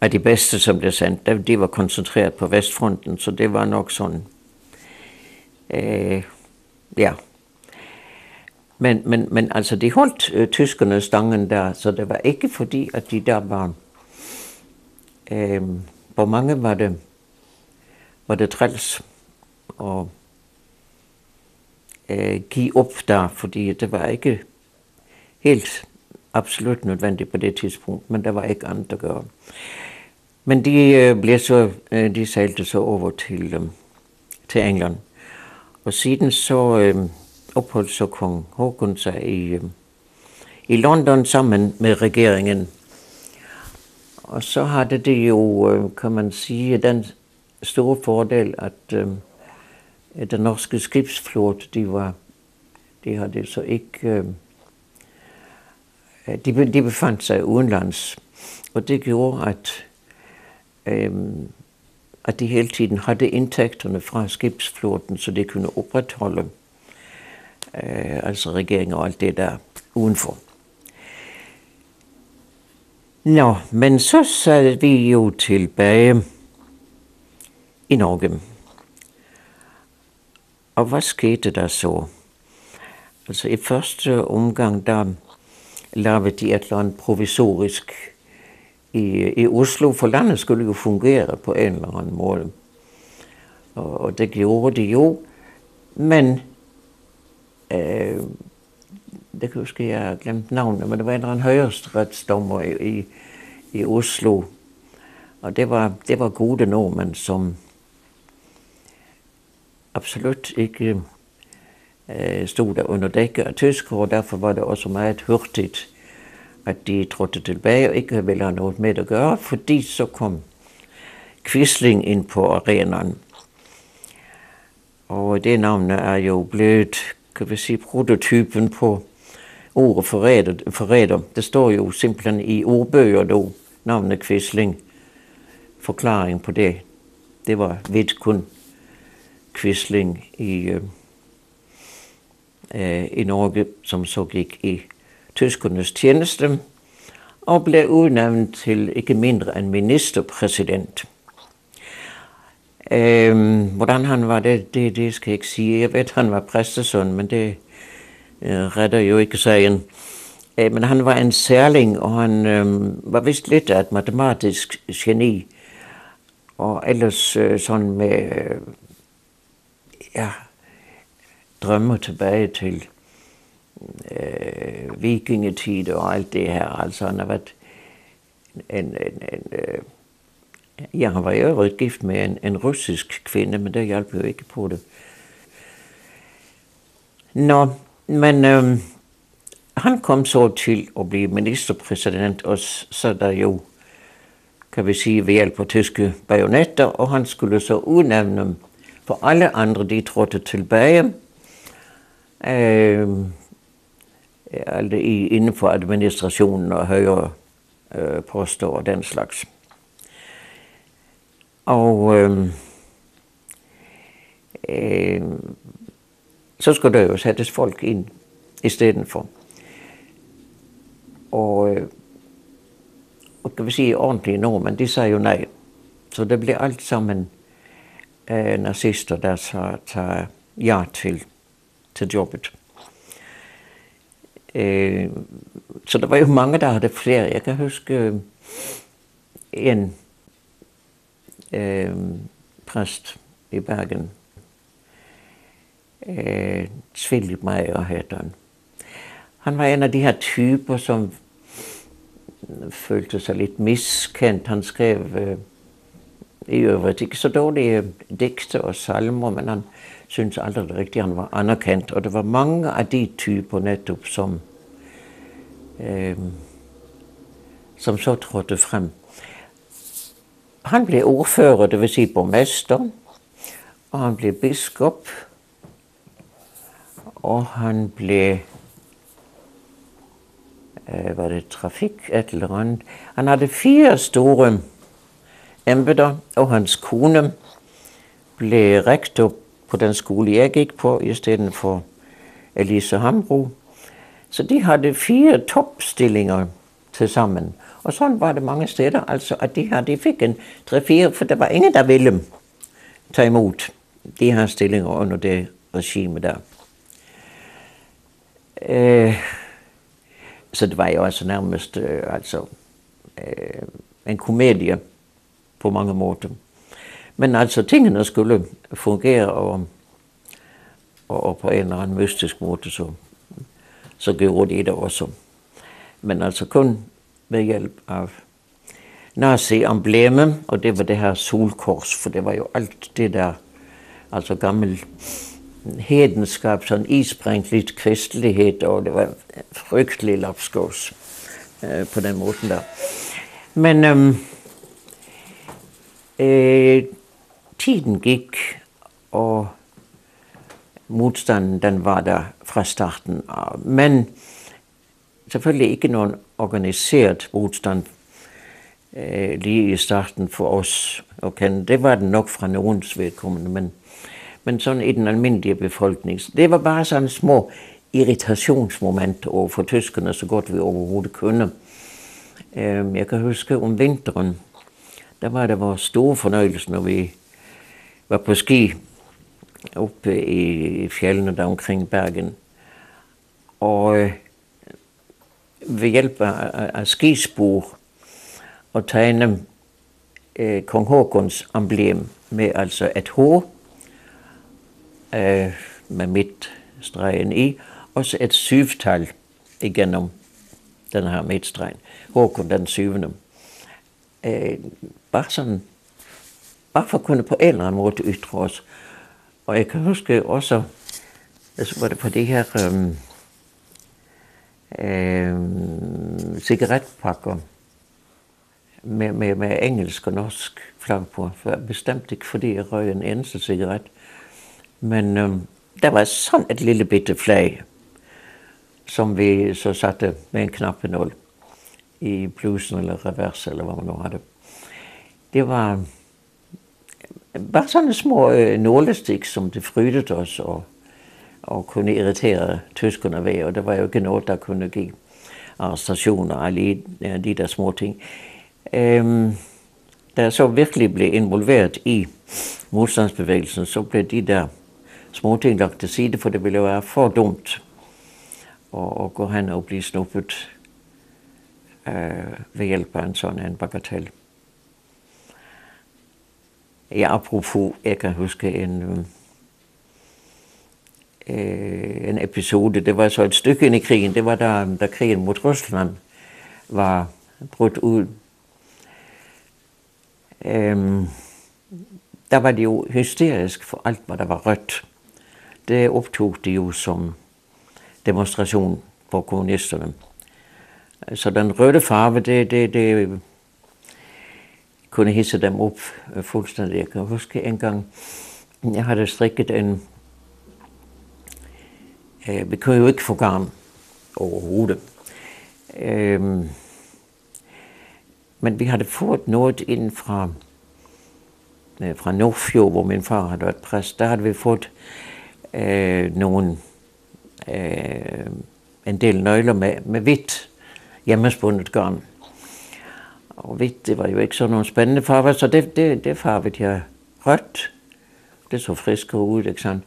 af de bedste, som blev sendt. De var koncentreret på Vestfronten, så det var nok sådan, øh, ja. Men, men, men altså, de holdt øh, tyskerne stangen der, så det var ikke fordi, at de der var, øh, hvor mange var det, var det træls, at øh, give op der, fordi det var ikke helt absolut nødvendigt på det tidspunkt, men der var ikke andet at gøre. Men de øh, blev så, øh, de sejlte så over til, øh, til England. Og siden så øh, opholdt så kong Håkon sig i, øh, i London sammen med regeringen. Og så havde det jo, øh, kan man sige, den store fordel, at øh, Øh, den norske skibsflåt, de var, de havde så ikke, øh, øh de, de befandt sig udenlands. Og det gjorde, at, øh, at de hele tiden havde indtægterne fra skibsflåten, så de kunne opretholde øh, altså regeringen og alt det der udenfor. Nå, men så sad vi jo tilbage i Norge. Og hvad skete der så? Altså i første omgang, der lavede de et eller andet provisorisk i, i Oslo, for landet skulle jo fungere på en eller anden måde. Og, og det gjorde de jo, men øh, det kan huske, jeg har glemt navnet, men det var en eller anden højesteretsdommer i, i, i Oslo, Og det var, det var gode nordmænd, som absolut ikke øh, stod der under dække af tyskere, og derfor var det også meget hurtigt, at de trådte tilbage og ikke ville have noget med at gøre, fordi så kom Quisling ind på arenaen. Og det navn er jo blevet, kan vi sige, prototypen på ordet forræder. forræder. Det står jo simpelthen i ordbøger nu, navnet Quisling. Forklaring på det, det var vidt kun Quisling i, øh, øh, i Norge, som så gik i tyskernes tjeneste og blev udnævnt til ikke mindre end ministerpræsident. Øhm, hvordan han var, det, det, det skal jeg ikke sige. Jeg ved, han var præstesøn, men det øh, retter jo ikke sagen. Øh, men han var en særling, og han øh, var vist lidt af et matematisk geni. Og ellers øh, sådan med øh, ja, drømmer tilbage til øh, vikingetid og alt det her. Altså han har været en, en, en øh, jeg han var i øvrigt gift med en, en russisk kvinde, men det hjalp jo ikke på det. Nå, men øh, han kom så til at blive ministerpræsident, og så der jo, kan vi sige, ved hjælp af tyske bajonetter, og han skulle så udnævne for alle andre, de trådte tilbage. Øh, altså inden for administrationen og højere øh, poster og den slags. Og øh, øh, så skulle der jo sættes folk ind i stedet for. Og, øh, og kan vi sige ordentlige nordmænd, de sagde jo nej. Så det blev alt sammen øh, nazister, der så tager ja til, til jobbet. Øh, så der var jo mange, der havde flere. Jeg kan huske øh, en øh, præst i Bergen. Øh, Svilmeier hedder han. Han var en af de her typer, som følte sig lidt miskendt. Han skrev øh, i øvrigt ikke så dårlige øh, digte og salmer, men han synes aldrig rigtigt, han var anerkendt. Og der var mange af de typer netop, som, øh, som så trådte frem. Han blev ordfører, det vil sige borgmester, og han blev biskop, og han blev øh, var det trafik, et eller andet. Han havde fire store embeder, og hans kone blev rektor på den skole, jeg gik på, i stedet for Elise Hambro. Så de havde fire topstillinger til sammen. Og sådan var det mange steder, altså at de her, de fik en 3-4, for der var ingen, der ville tage imod de her stillinger under det regime der. Øh, så det var jo altså nærmest øh, altså, øh, en komedie på mange måder. Men altså tingene skulle fungere, og, og, og på en eller anden mystisk måde, så, så gjorde de det også. Men altså kun ved hjælp af nazi-emblemet, og det var det her solkors, for det var jo alt det der, altså gammel hedenskab, sådan isprængt lidt kristelighed, og det var frygtelig lapskås øh, på den måde der. Men øhm, øh, tiden gik, og modstanden den var der fra starten af. Men selvfølgelig ikke nogen organiseret modstand øh, lige i starten for os Okay. Det var den nok fra nogens vedkommende, men, men sådan i den almindelige befolkning. Det var bare sådan små irritationsmoment over for tyskerne, så godt vi overhovedet kunne. Øh, jeg kan huske om vinteren, der var der vores store fornøjelse, når vi var på ski oppe i fjellene der omkring Bergen. Og øh, ved hjælp af, af skispor og tegne øh, kong Håkons emblem med altså et H øh, med midtstregen i, og så et syvtal igennem den her midtstregen. Håkon den syvende øh, bare sådan, bare for at kunne på en eller anden måde ytre os. Og jeg kan huske også, altså var det på det her øh, øh, cigaretpakker med, med, med engelsk og norsk flag på. For bestemt ikke, fordi jeg røg en eneste cigaret. Men øh, der var sådan et lille bitte flag, som vi så satte med en knap nul i blusen eller revers, eller hvad man nu har Det var øh, bare sådan små øh, nålestik, som det frydede os og, og kunne irritere tyskerne ved, og det var jo ikke noget, der kunne give øh, arrestationer og lige ja, de der små ting. Øhm, da jeg så virkelig blev involveret i modstandsbevægelsen, så blev de der små ting lagt til side, for det ville være for dumt at, at gå hen og blive snuppet øh, ved hjælp af en sådan en bagatel. Ja, apropos, jeg kan huske en, øh, øh, en episode, det var så et stykke ind i krigen, det var da, da krigen mod Rusland var brudt ud. Øhm, der var det jo hysterisk for alt, hvad der var rødt. Det optog de jo som demonstration for kommunisterne. Så den røde farve, det, det, det kunne hisse dem op øh, fuldstændig. Jeg kan huske en gang, jeg havde strikket en... Øh, vi kunne jo ikke få garn overhovedet. Øh, men vi havde fået noget ind fra, øh, fra Nordfjord, hvor min far havde været præst. Der havde vi fået øh, nogle, øh, en del nøgler med, med hvidt hjemmespundet garn. Og hvidt, det var jo ikke sådan nogle spændende farver, så det, det, det farvede jeg rødt. Det så frisk ud, ikke sådan.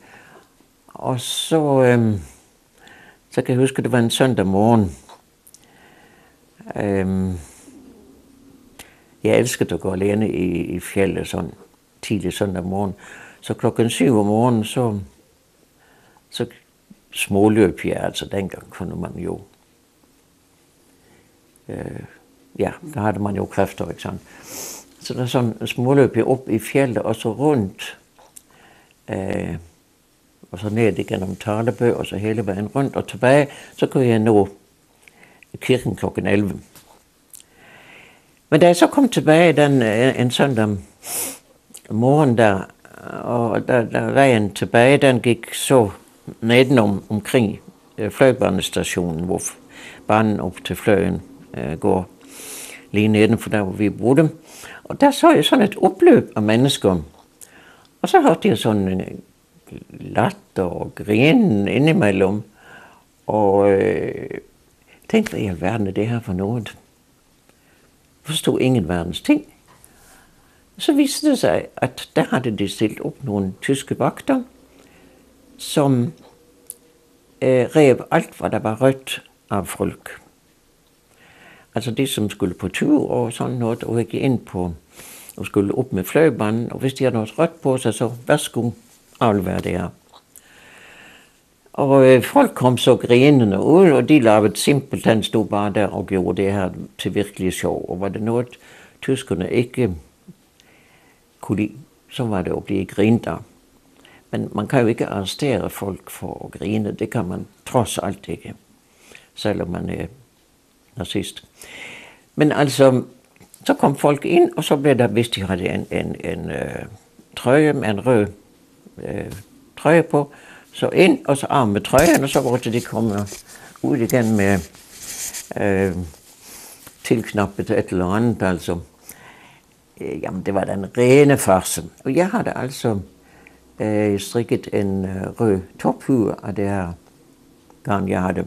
Og så, øhm, så kan jeg huske, at det var en søndag morgen. Øhm, jeg elskede at gå alene i, i fjellet sådan tidlig søndag morgen. Så klokken syv om morgenen, så, så småløb jeg, altså dengang kunne man jo øh, ja, der havde man jo kræfter, ikke sådan. Så der sådan småløb jeg op i fjellet og så rundt, øh, og så ned igennem Talebø, og så hele vejen rundt og tilbage, så kunne jeg nå kirken kl. 11. Men da jeg så kom tilbage den, en, en søndag morgen der, og der, der vejen tilbage, den gik så nedenom omkring øh, fløjbanestationen, hvor banen op til fløjen øh, går lige netten, for der, hvor vi boede. Og der så jeg sådan et opløb af mennesker. Og så hørte jeg sådan en latter og grinen indimellem. Og øh, tænkte, hvad i alverden er det her for noget? Forstod ingen verdens ting. Så viste det sig, at der havde de stillet op nogle tyske vagter, som øh, rev alt, hvad der var rødt af folk. Altså det, som skulle på 20 år, sådan noget, og gik ind på, og skulle op med fløjbanen, og hvis de havde noget rødt på sig, så værsgo, aflevere det her. Og øh, folk kom så grinende ud, og de lavede simpelthen stod bare der og gjorde det her til virkelig sjov. Og var det noget, tyskerne ikke kunne lide, så var det at blive grint af. Men man kan jo ikke arrestere folk for at grine, det kan man trods alt ikke, selvom man er nazist. Men altså, så kom folk ind, og så blev der, hvis de havde en, en, en øh, trøje med en rød øh, trøje på, så ind, og så arm med trøjen, og så måtte de komme ud igen med øh, tilknappet et eller andet, altså. Øh, jamen, det var den rene farse. Og jeg havde altså øh, strikket en øh, rød tophue af det her garn, jeg havde.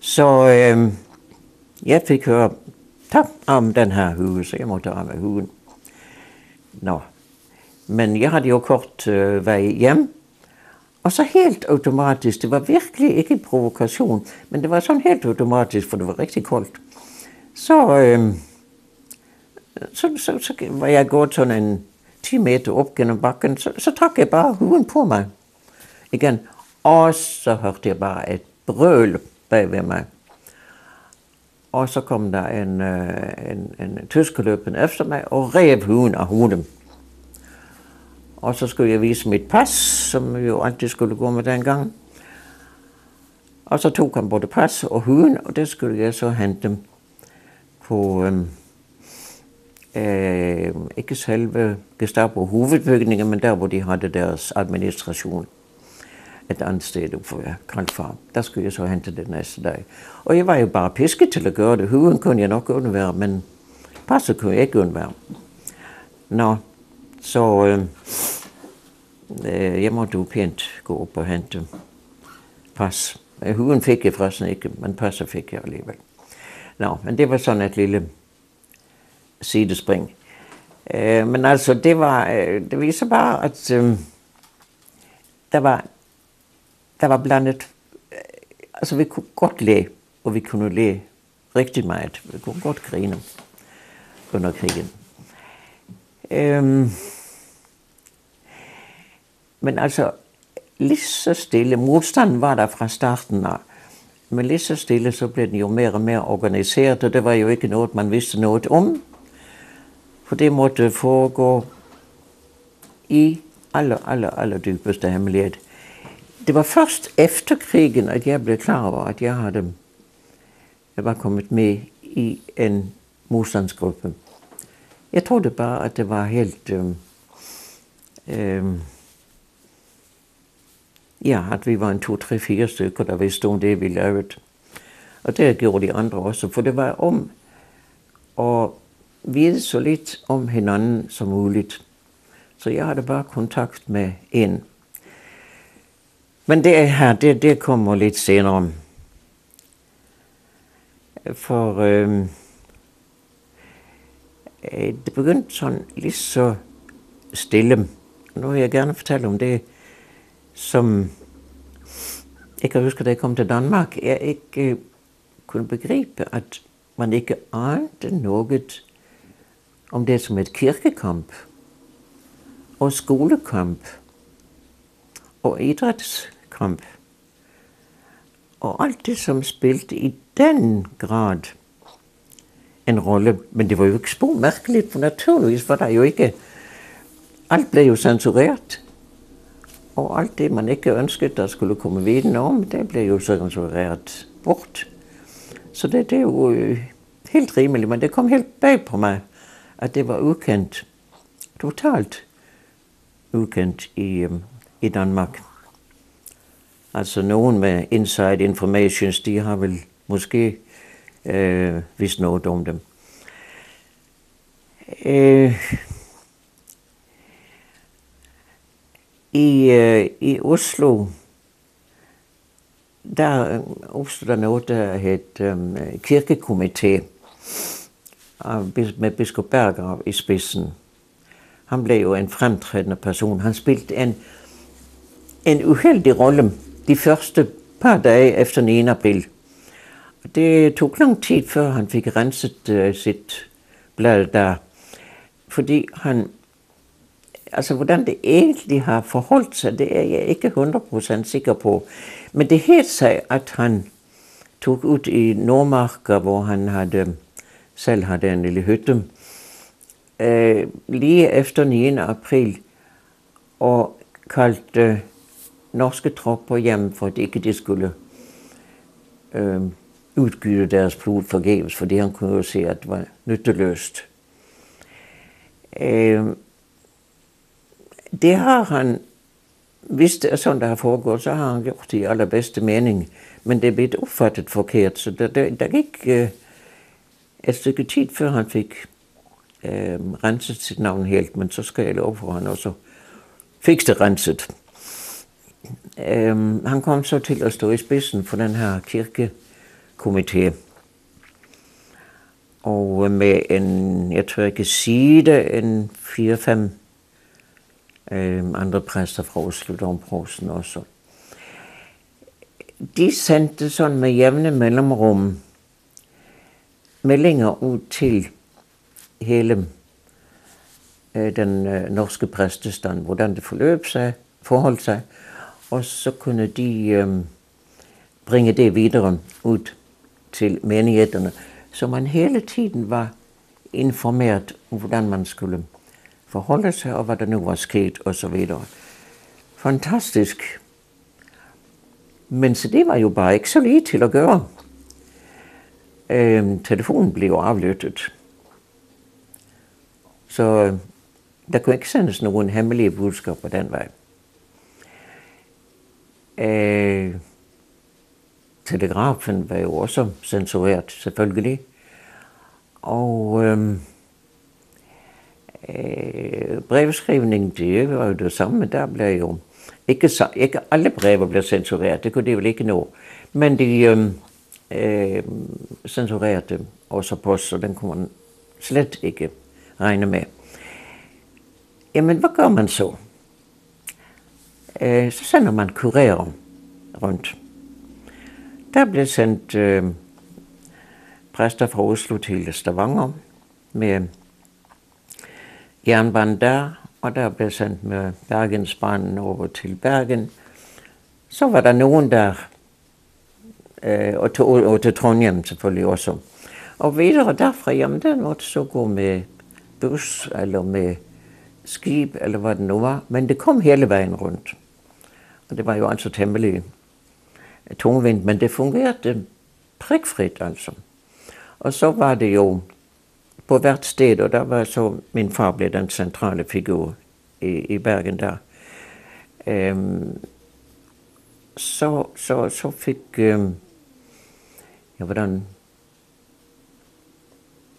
Så øh, jeg fik høre, tag om den her hue, så jeg måtte af med huen. Nå, men jeg havde jo kort øh, vej hjem, og så helt automatisk, det var virkelig ikke en provokation, men det var sådan helt automatisk, for det var rigtig koldt. Så, øh, så, så, så var jeg gået sådan en 10 meter op gennem bakken, så, så trak jeg bare huden på mig igen. Og så hørte jeg bare et brøl bag ved mig. Og så kom der en, øh, en, en, tysk tyskerløben efter mig og rev huden af hunden. Og så skulle jeg vise mit pas, som jo altid skulle gå med dengang. Og så tog han både pas og huden, og det skulle jeg så hente på, øhm, øh, ikke selve Gestapo hovedbygningen, men der, hvor de havde deres administration. Et andet sted ude for Grandfarm. Der skulle jeg så hente det næste dag. Og jeg var jo bare pisket til at gøre det. Huden kunne jeg nok undvære, men passet kunne jeg ikke undvære. Nå, så øh, øh, jeg måtte jo pænt gå op og hente pas. Øh, huden fik jeg forresten ikke, men passet fik jeg alligevel. Nå, men det var sådan et lille sidespring. Øh, men altså, det var, øh, det viser bare, at øh, der var, der var blandet, altså vi kunne godt læge, og vi kunne læge rigtig meget. Vi kunne godt grine under krigen. Øhm, men altså, lige så stille, modstanden var der fra starten af, men lige så stille, så blev den jo mere og mere organiseret, og det var jo ikke noget, man vidste noget om. For det måtte foregå i aller, aller, aller dybeste hemmelighed. Det var først efter krigen, at jeg blev klar over, at jeg havde jeg var kommet med i en modstandsgruppe. Jeg troede bare, at det var helt... Øh, øh, ja, at vi var en to, tre, fire stykker, der vidste om det, vi lavede. Og det gjorde de andre også, for det var om at vide så lidt om hinanden som muligt. Så jeg havde bare kontakt med en. Men det her, det, det kommer lidt senere. For øhm, øh, det begyndte sådan lidt så stille. Nu vil jeg gerne fortælle om det, som jeg kan huske, da jeg kom til Danmark, jeg ikke øh, kunne begribe, at man ikke anede noget om det som et kirkekamp og skolekamp og idrætskamp og alt det, som spilte i den grad en rolle. Men det var jo ikke spor mærkeligt, for naturligvis var der jo ikke... Alt blev jo censureret. Og alt det, man ikke ønskede, der skulle komme viden om, det blev jo censureret bort. Så det, det er jo øh, helt rimeligt, men det kom helt bag på mig, at det var ukendt. Totalt ukendt i, øhm, i Danmark. Altså nogen med inside informations, de har vel måske øh, vidst noget om dem. Øh, i, øh, I Oslo, der øh, opstod der noget, der hed øh, kirkekomité med biskop Berger i spidsen. Han blev jo en fremtrædende person. Han spilte en, en uheldig rolle de første par dage efter 9. april. Det tog lang tid, før han fik renset øh, sit blad der, fordi han altså hvordan det egentlig har forholdt sig, det er jeg ikke 100% sikker på. Men det hed sig, at han tog ud i Nordmarker, hvor han havde, selv havde en lille hytte, øh, lige efter 9. april, og kaldte norske tropper hjem, for at ikke de skulle øh, udgyde deres blod forgæves, fordi han kunne jo se, at det var nytteløst. Øh, det har han, hvis det er sådan, der har foregået, så har han gjort det i allerbedste mening. Men det er blevet opfattet forkert, så der, der, der gik øh, et stykke tid, før han fik øh, renset sit navn helt, men så skal jeg love for, at han også fik det renset. Øh, han kom så til at stå i spidsen for den her kirkekomité. Og med en, jeg tror jeg kan sige det, en 4-5 øh, andre præster fra Oslo, Domprosten også. De sendte sådan med jævne mellemrum meldinger ud til hele øh, den øh, norske præstestand, hvordan det forløb sig, forholdt sig, og så kunne de øh, bringe det videre ud til menighederne. Så man hele tiden var informeret om, hvordan man skulle forholde sig, og hvad der nu var sket, og så videre. Fantastisk. Men så det var jo bare ikke så lige til at gøre. Øh, telefonen blev aflyttet. Så øh, der kunne ikke sendes nogen hemmelige budskaber den vej. Øh, telegrafen var jo også censureret, selvfølgelig. Og øh, øh, brevskrivning, det var jo det samme, der blev jo ikke, så, ikke alle breve blev censureret, det kunne de vel ikke nå. Men de øh, øh, censurerede også post, så den kunne man slet ikke regne med. Jamen, hvad gør man så? Øh, så sender man kurerer rundt. Der blev sendt øh, præster fra Oslo til Stavanger med jernbanen der, og der blev sendt med Bergensbanen over til Bergen. Så var der nogen der, øh, og, til, og til Trondheim selvfølgelig også. Og videre derfra, jamen der måtte så gå med bus eller med skib, eller hvad det nu var. Men det kom hele vejen rundt. Og det var jo altså temmelig tungvindt, men det fungerede prikfrit altså. Og så var det jo på hvert sted, og der var så, min far blev den centrale figur i, i Bergen der. Øhm, så, så, så fik, øhm, ja, hvordan,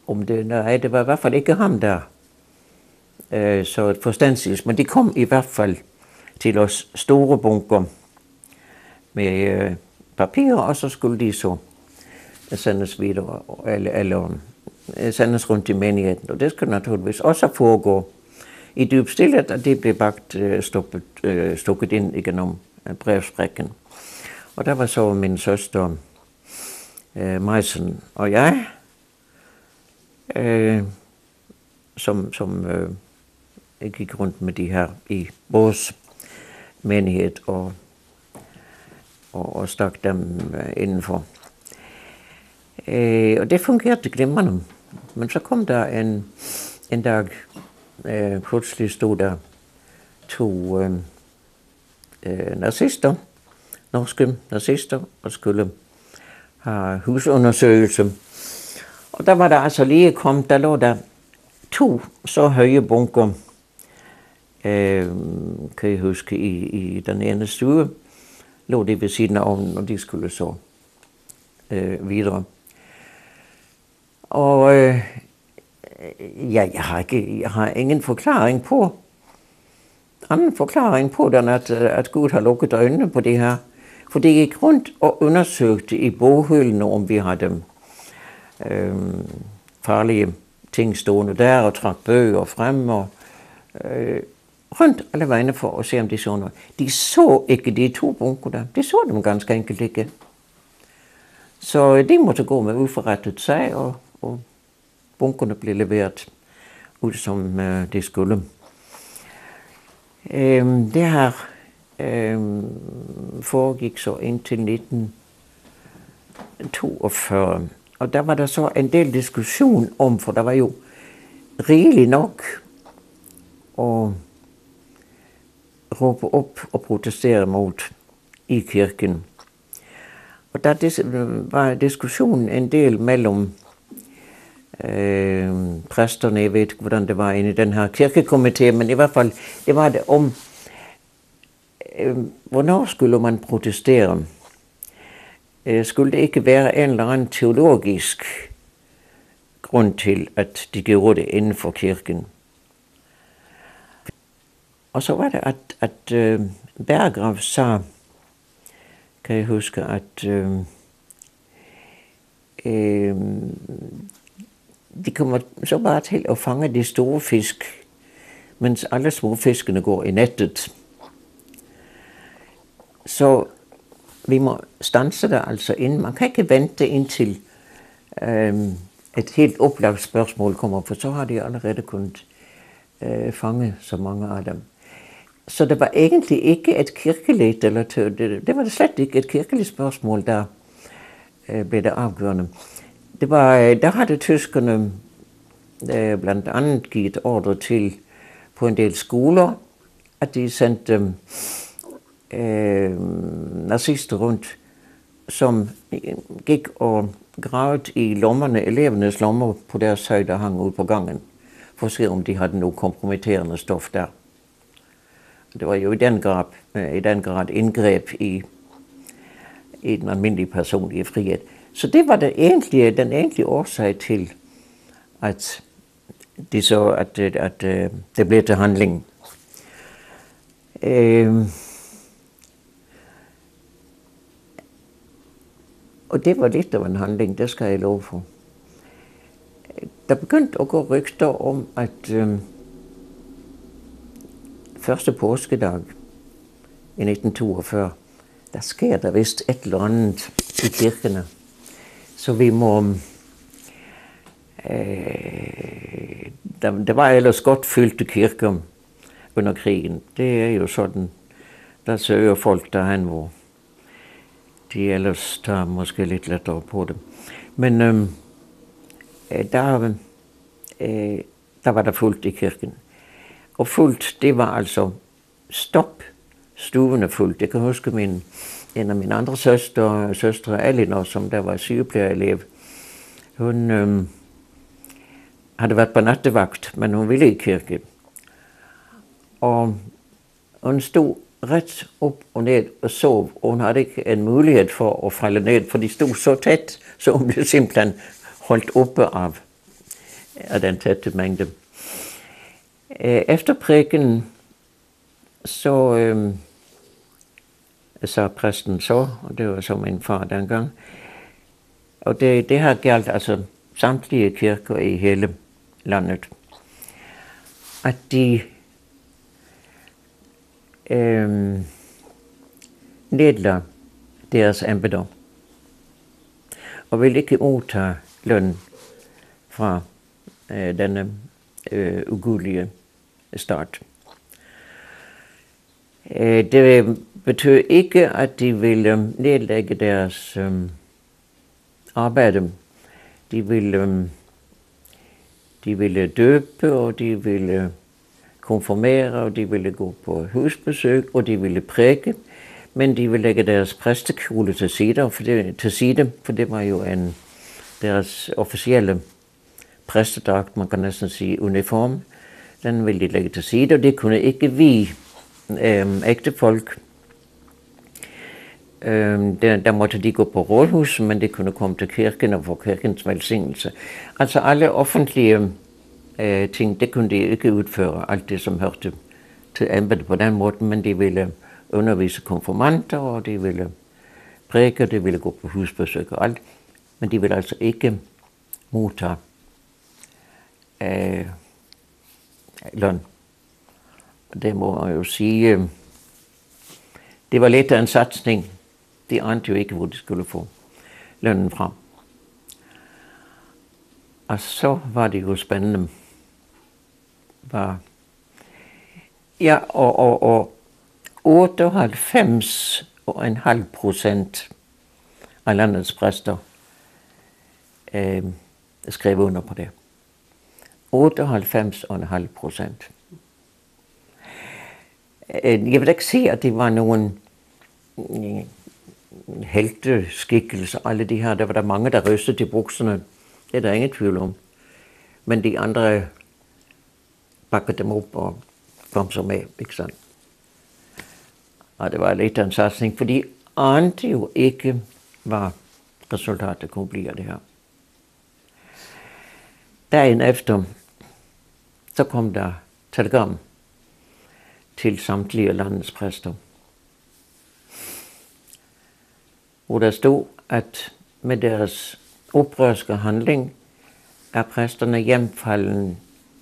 om det, nej, det var i hvert fald ikke ham der, øh, så et forstandsvis, men de kom i hvert fald til os store bunker med øh, papir, og så skulle de så sendes videre, eller, eller øh, sendes rundt i menigheden. Og det skulle naturligvis også foregå i dyb stillhed, at det blev bagt, øh, stoppet, øh, stukket ind igennem øh, brevsprækken. Og der var så min søster øh, Meisen og jeg, øh, som, som øh, gik rundt med de her i vores menighed og, og, og stak dem øh, indenfor. Øh, og det fungerede glimrende. Men så kom der en, en dag, øh, pludselig stod der to øh, øh, nazister, norske nazister, og skulle have husundersøgelse. Og der var der altså lige kommet, der lå der to så høje bunker, øh, kan jeg huske, i, i den ene stue, lå de ved siden af ovnen, og de skulle så øh, videre. Og øh, ja, jeg, har ikke, jeg har ingen forklaring på, anden forklaring på den, at, at Gud har lukket øjnene på det her. For det gik rundt og undersøgte i boghyldene, om vi havde øh, farlige ting stående der, og trak bøger frem, og øh, rundt alle vegne for at se, om de så noget. De så ikke de to bunker der. De så dem ganske enkelt ikke. Så øh, de måtte gå med uforrettet sag, og, og bunkerne blev leveret ud, som øh, det skulle. Øhm, det her øhm, foregik så indtil 1942. Og der var der så en del diskussion om, for der var jo rigeligt nok Og råbe op og protestere mod i kirken. Og der var diskussionen en del mellem øh, præsterne, jeg ved ikke, hvordan det var inde i den her kirkekomité, men i hvert fald, det var det om, øh, hvornår skulle man protestere? Øh, skulle det ikke være en eller anden teologisk grund til, at de gjorde det inden for kirken? Og så var det, at, at øh, Berggraf sa, kan jeg huske, at øh, øh, de kommer så bare til at fange de store fisk, mens alle små fiskene går i nettet. Så vi må stanse der altså ind. Man kan ikke vente indtil øh, et helt oplagt spørgsmål kommer, for så har de allerede kunnet øh, fange så mange af dem. Så det var egentlig ikke et kirkeligt, eller det, det var det slet ikke et kirkeligt spørgsmål, der øh, blev det afgørende. det var, øh, der havde tyskerne øh, blandt andet givet ordre til på en del skoler, at de sendte øh, nazister rundt, som gik og gravet i lommerne, elevernes lommer på deres højde der hang ud på gangen, for at se, om de havde noget kompromitterende stof der. Det var jo i den grad, øh, i den grad indgreb i, i den almindelige personlige frihed. Så det var det egentlige, den egentlige årsag til, at det så, at, øh, at, at det blev til handling. Øh, og det var lidt af en handling, det skal jeg love for. Der begyndte at gå rygter om, at øh, første påskedag i 1942, der sker der vist et eller andet i kirkerne. Så vi må... Øh, der, der var ellers godt fyldte kirker under krigen. Det er jo sådan, der søger folk derhen, hvor de ellers tager måske lidt lettere på det. Men øh, øh der, øh, der var der fuldt i kirken. Og fuldt, det var altså stop, stuen er fuldt. Jeg kan huske min, en af mine andre søstre, søstre Alinor, som der var sygeplejerelev. Hun øh, havde været på nattevagt, men hun ville i kirke. Og hun stod ret op og ned og sov, og hun havde ikke en mulighed for at falde ned, for de stod så tæt, så hun blev simpelthen holdt oppe af, af den tætte mængde. Øh, efter prædiken, så øh, så præsten så, og det var så min far dengang, og det, det har galt altså samtlige kirker i hele landet, at de øh, nedler deres embeder og vil ikke modtage løn fra øh, denne øh, ugudelige start. Øh, det betød ikke, at de ville øhm, nedlægge deres øhm, arbejde. De ville, øhm, de ville døbe, og de ville øh, konfirmere, og de ville gå på husbesøg, og de ville præke, men de ville lægge deres præstekjole til side, for det, til side, for det var jo en, deres officielle præstedragt, man kan næsten sige uniform den ville de lægge til side, og det kunne ikke vi øh, ægte folk. Øh, der, der måtte de gå på rådhus, men det kunne komme til kirken og få kirkens velsignelse. Altså alle offentlige øh, ting, det kunne de ikke udføre, alt det som hørte til embedet på den måde, men de ville øh, undervise konformanter, og de ville prædike, de ville gå på husbesøg og alt, men de ville altså ikke modtage øh, løn. Det må man jo sige, øh, det var lidt af en satsning. De anede jo ikke, hvor de skulle få lønnen fra. Og så var det jo spændende. Var ja, og, og, og 98 og en halv procent af landets præster øh, skrev under på det. 98,5 procent. Jeg vil ikke se, at det var nogen mm, helteskikkelser, alle de her. Der var der mange, der rystede til bukserne. Det er der ingen tvivl om. Men de andre bakkede dem op og kom så med, ikke sandt? Og det var lidt af en satsning, for de jo ikke, hvad resultatet kunne blive af det her. Dagen efter så kom der telegram til samtlige landets præster. Hvor der stod, at med deres oprørske handling er præsterne hjemfalden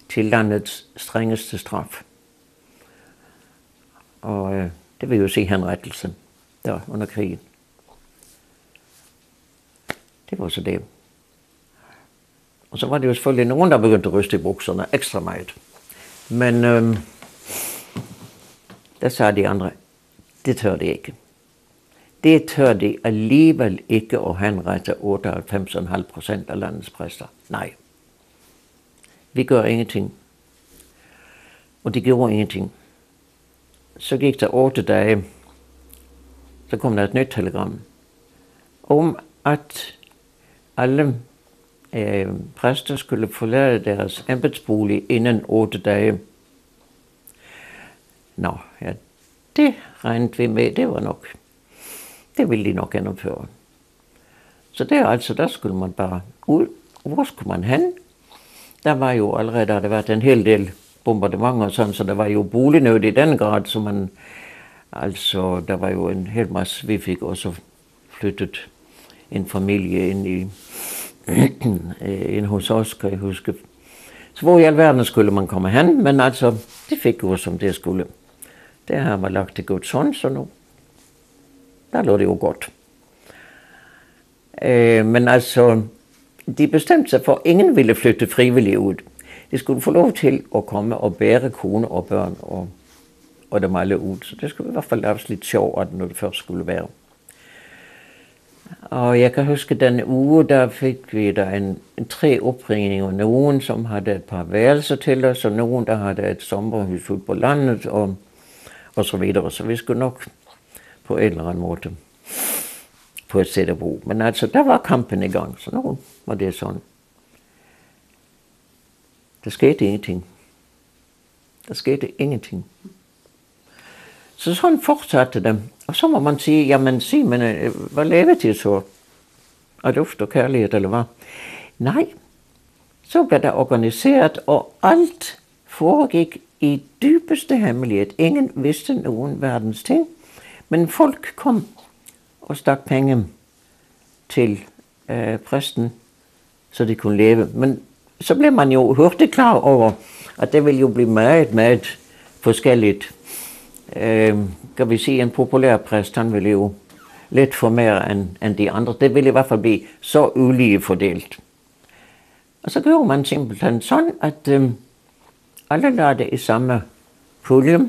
til landets strengeste straf. Og øh, det vil jo se henrettelse der under krigen. Det var så det. Og så var det jo selvfølgelig nogen, der begyndte at ryste i bukserne ekstra meget. Men øhm, der sagde de andre, det tør de ikke. det tør de alligevel ikke at henrette 98,5 procent af landets præster. Nej. Vi gør ingenting. Og de gjorde ingenting. Så gik der otte dage. Så kom der et nyt telegram om, at alle øh, præster skulle forlade deres embedsbolig inden otte dage. Nå, ja, det regnede vi med, det var nok, det ville de nok gennemføre. Så der altså, der skulle man bare ud. Hvor skulle man hen? Der var jo allerede, der havde været en hel del bombardementer og sådan, så der var jo bolignød i den grad, så man, altså, der var jo en hel masse, vi fik også flyttet en familie ind i, Øh, ind hos os, kan jeg huske. Så hvor i alverden skulle man komme hen, men altså, det fik jo som det skulle. Det har man lagt til Guds hånd, så nu, der lå det jo godt. Øh, men altså, de bestemte sig for, at ingen ville flytte frivilligt ud. De skulle få lov til at komme og bære kone og børn og, og dem alle ud. Så det skulle i hvert fald være lidt sjovt, når det først skulle være. Og jeg kan huske, den uge, der fik vi der en, en tre opringninger. Nogen, som havde et par værelser til os, og nogen, der havde et sommerhus ud på landet, og, og så videre. Så vi skulle nok på en eller anden måde på et sæt at bo. Men altså, der var kampen i gang, så nu var det sådan. Der skete ingenting. Der skete ingenting. Så sådan fortsatte det. Og så må man sige, jamen sig, men øh, hvad lever de så? Af duft og kærlighed, eller hvad? Nej, så blev der organiseret, og alt foregik i dybeste hemmelighed. Ingen vidste nogen verdens ting, men folk kom og stak penge til øh, præsten, så de kunne leve. Men så blev man jo hurtigt klar over, at det ville jo blive meget, meget forskelligt øh, kan vi sige, en populær præst, han ville jo lidt for mere end, end de andre. Det ville i hvert fald blive så ulige fordelt. Og så gjorde man simpelthen sådan, at øh, alle lagde det i samme pulje.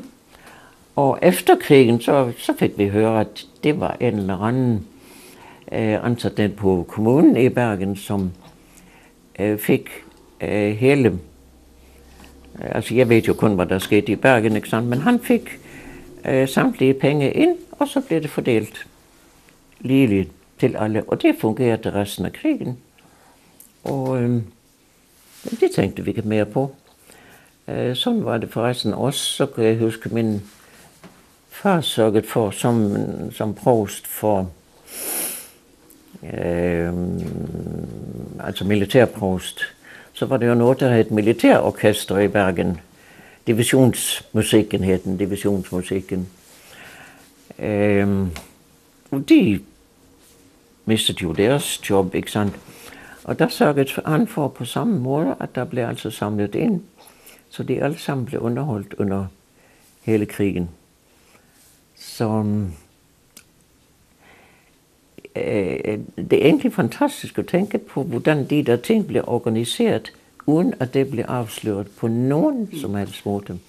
Og efter krigen, så, så fik vi høre, at det var en eller anden øh, ansat på kommunen i Bergen, som øh, fik øh, hele... Øh, altså, jeg ved jo kun, hvad der skete i Bergen, ikke sant? men han fik øh, samtlige penge ind, og så blev det fordelt ligeligt til alle. Og det fungerede resten af krigen. Og øh, det tænkte vi ikke mere på. Øh, sådan var det forresten også. Så kan jeg huske, min far sørgede for som, som prost for øh, altså militærprost, så var det jo noget, der hed et militærorkester i Bergen, divisionsmusikken hed den, divisionsmusikken. Øhm, de mistede jo deres job, ikke sandt? Og der sørgede han for på samme måde, at der blev altså samlet ind, så de alle sammen blev underholdt under hele krigen. Så øh, øh det er egentlig fantastisk at tænke på, hvordan de der ting blev organiseret uden at det bliver afsløret på nogen som helst måde.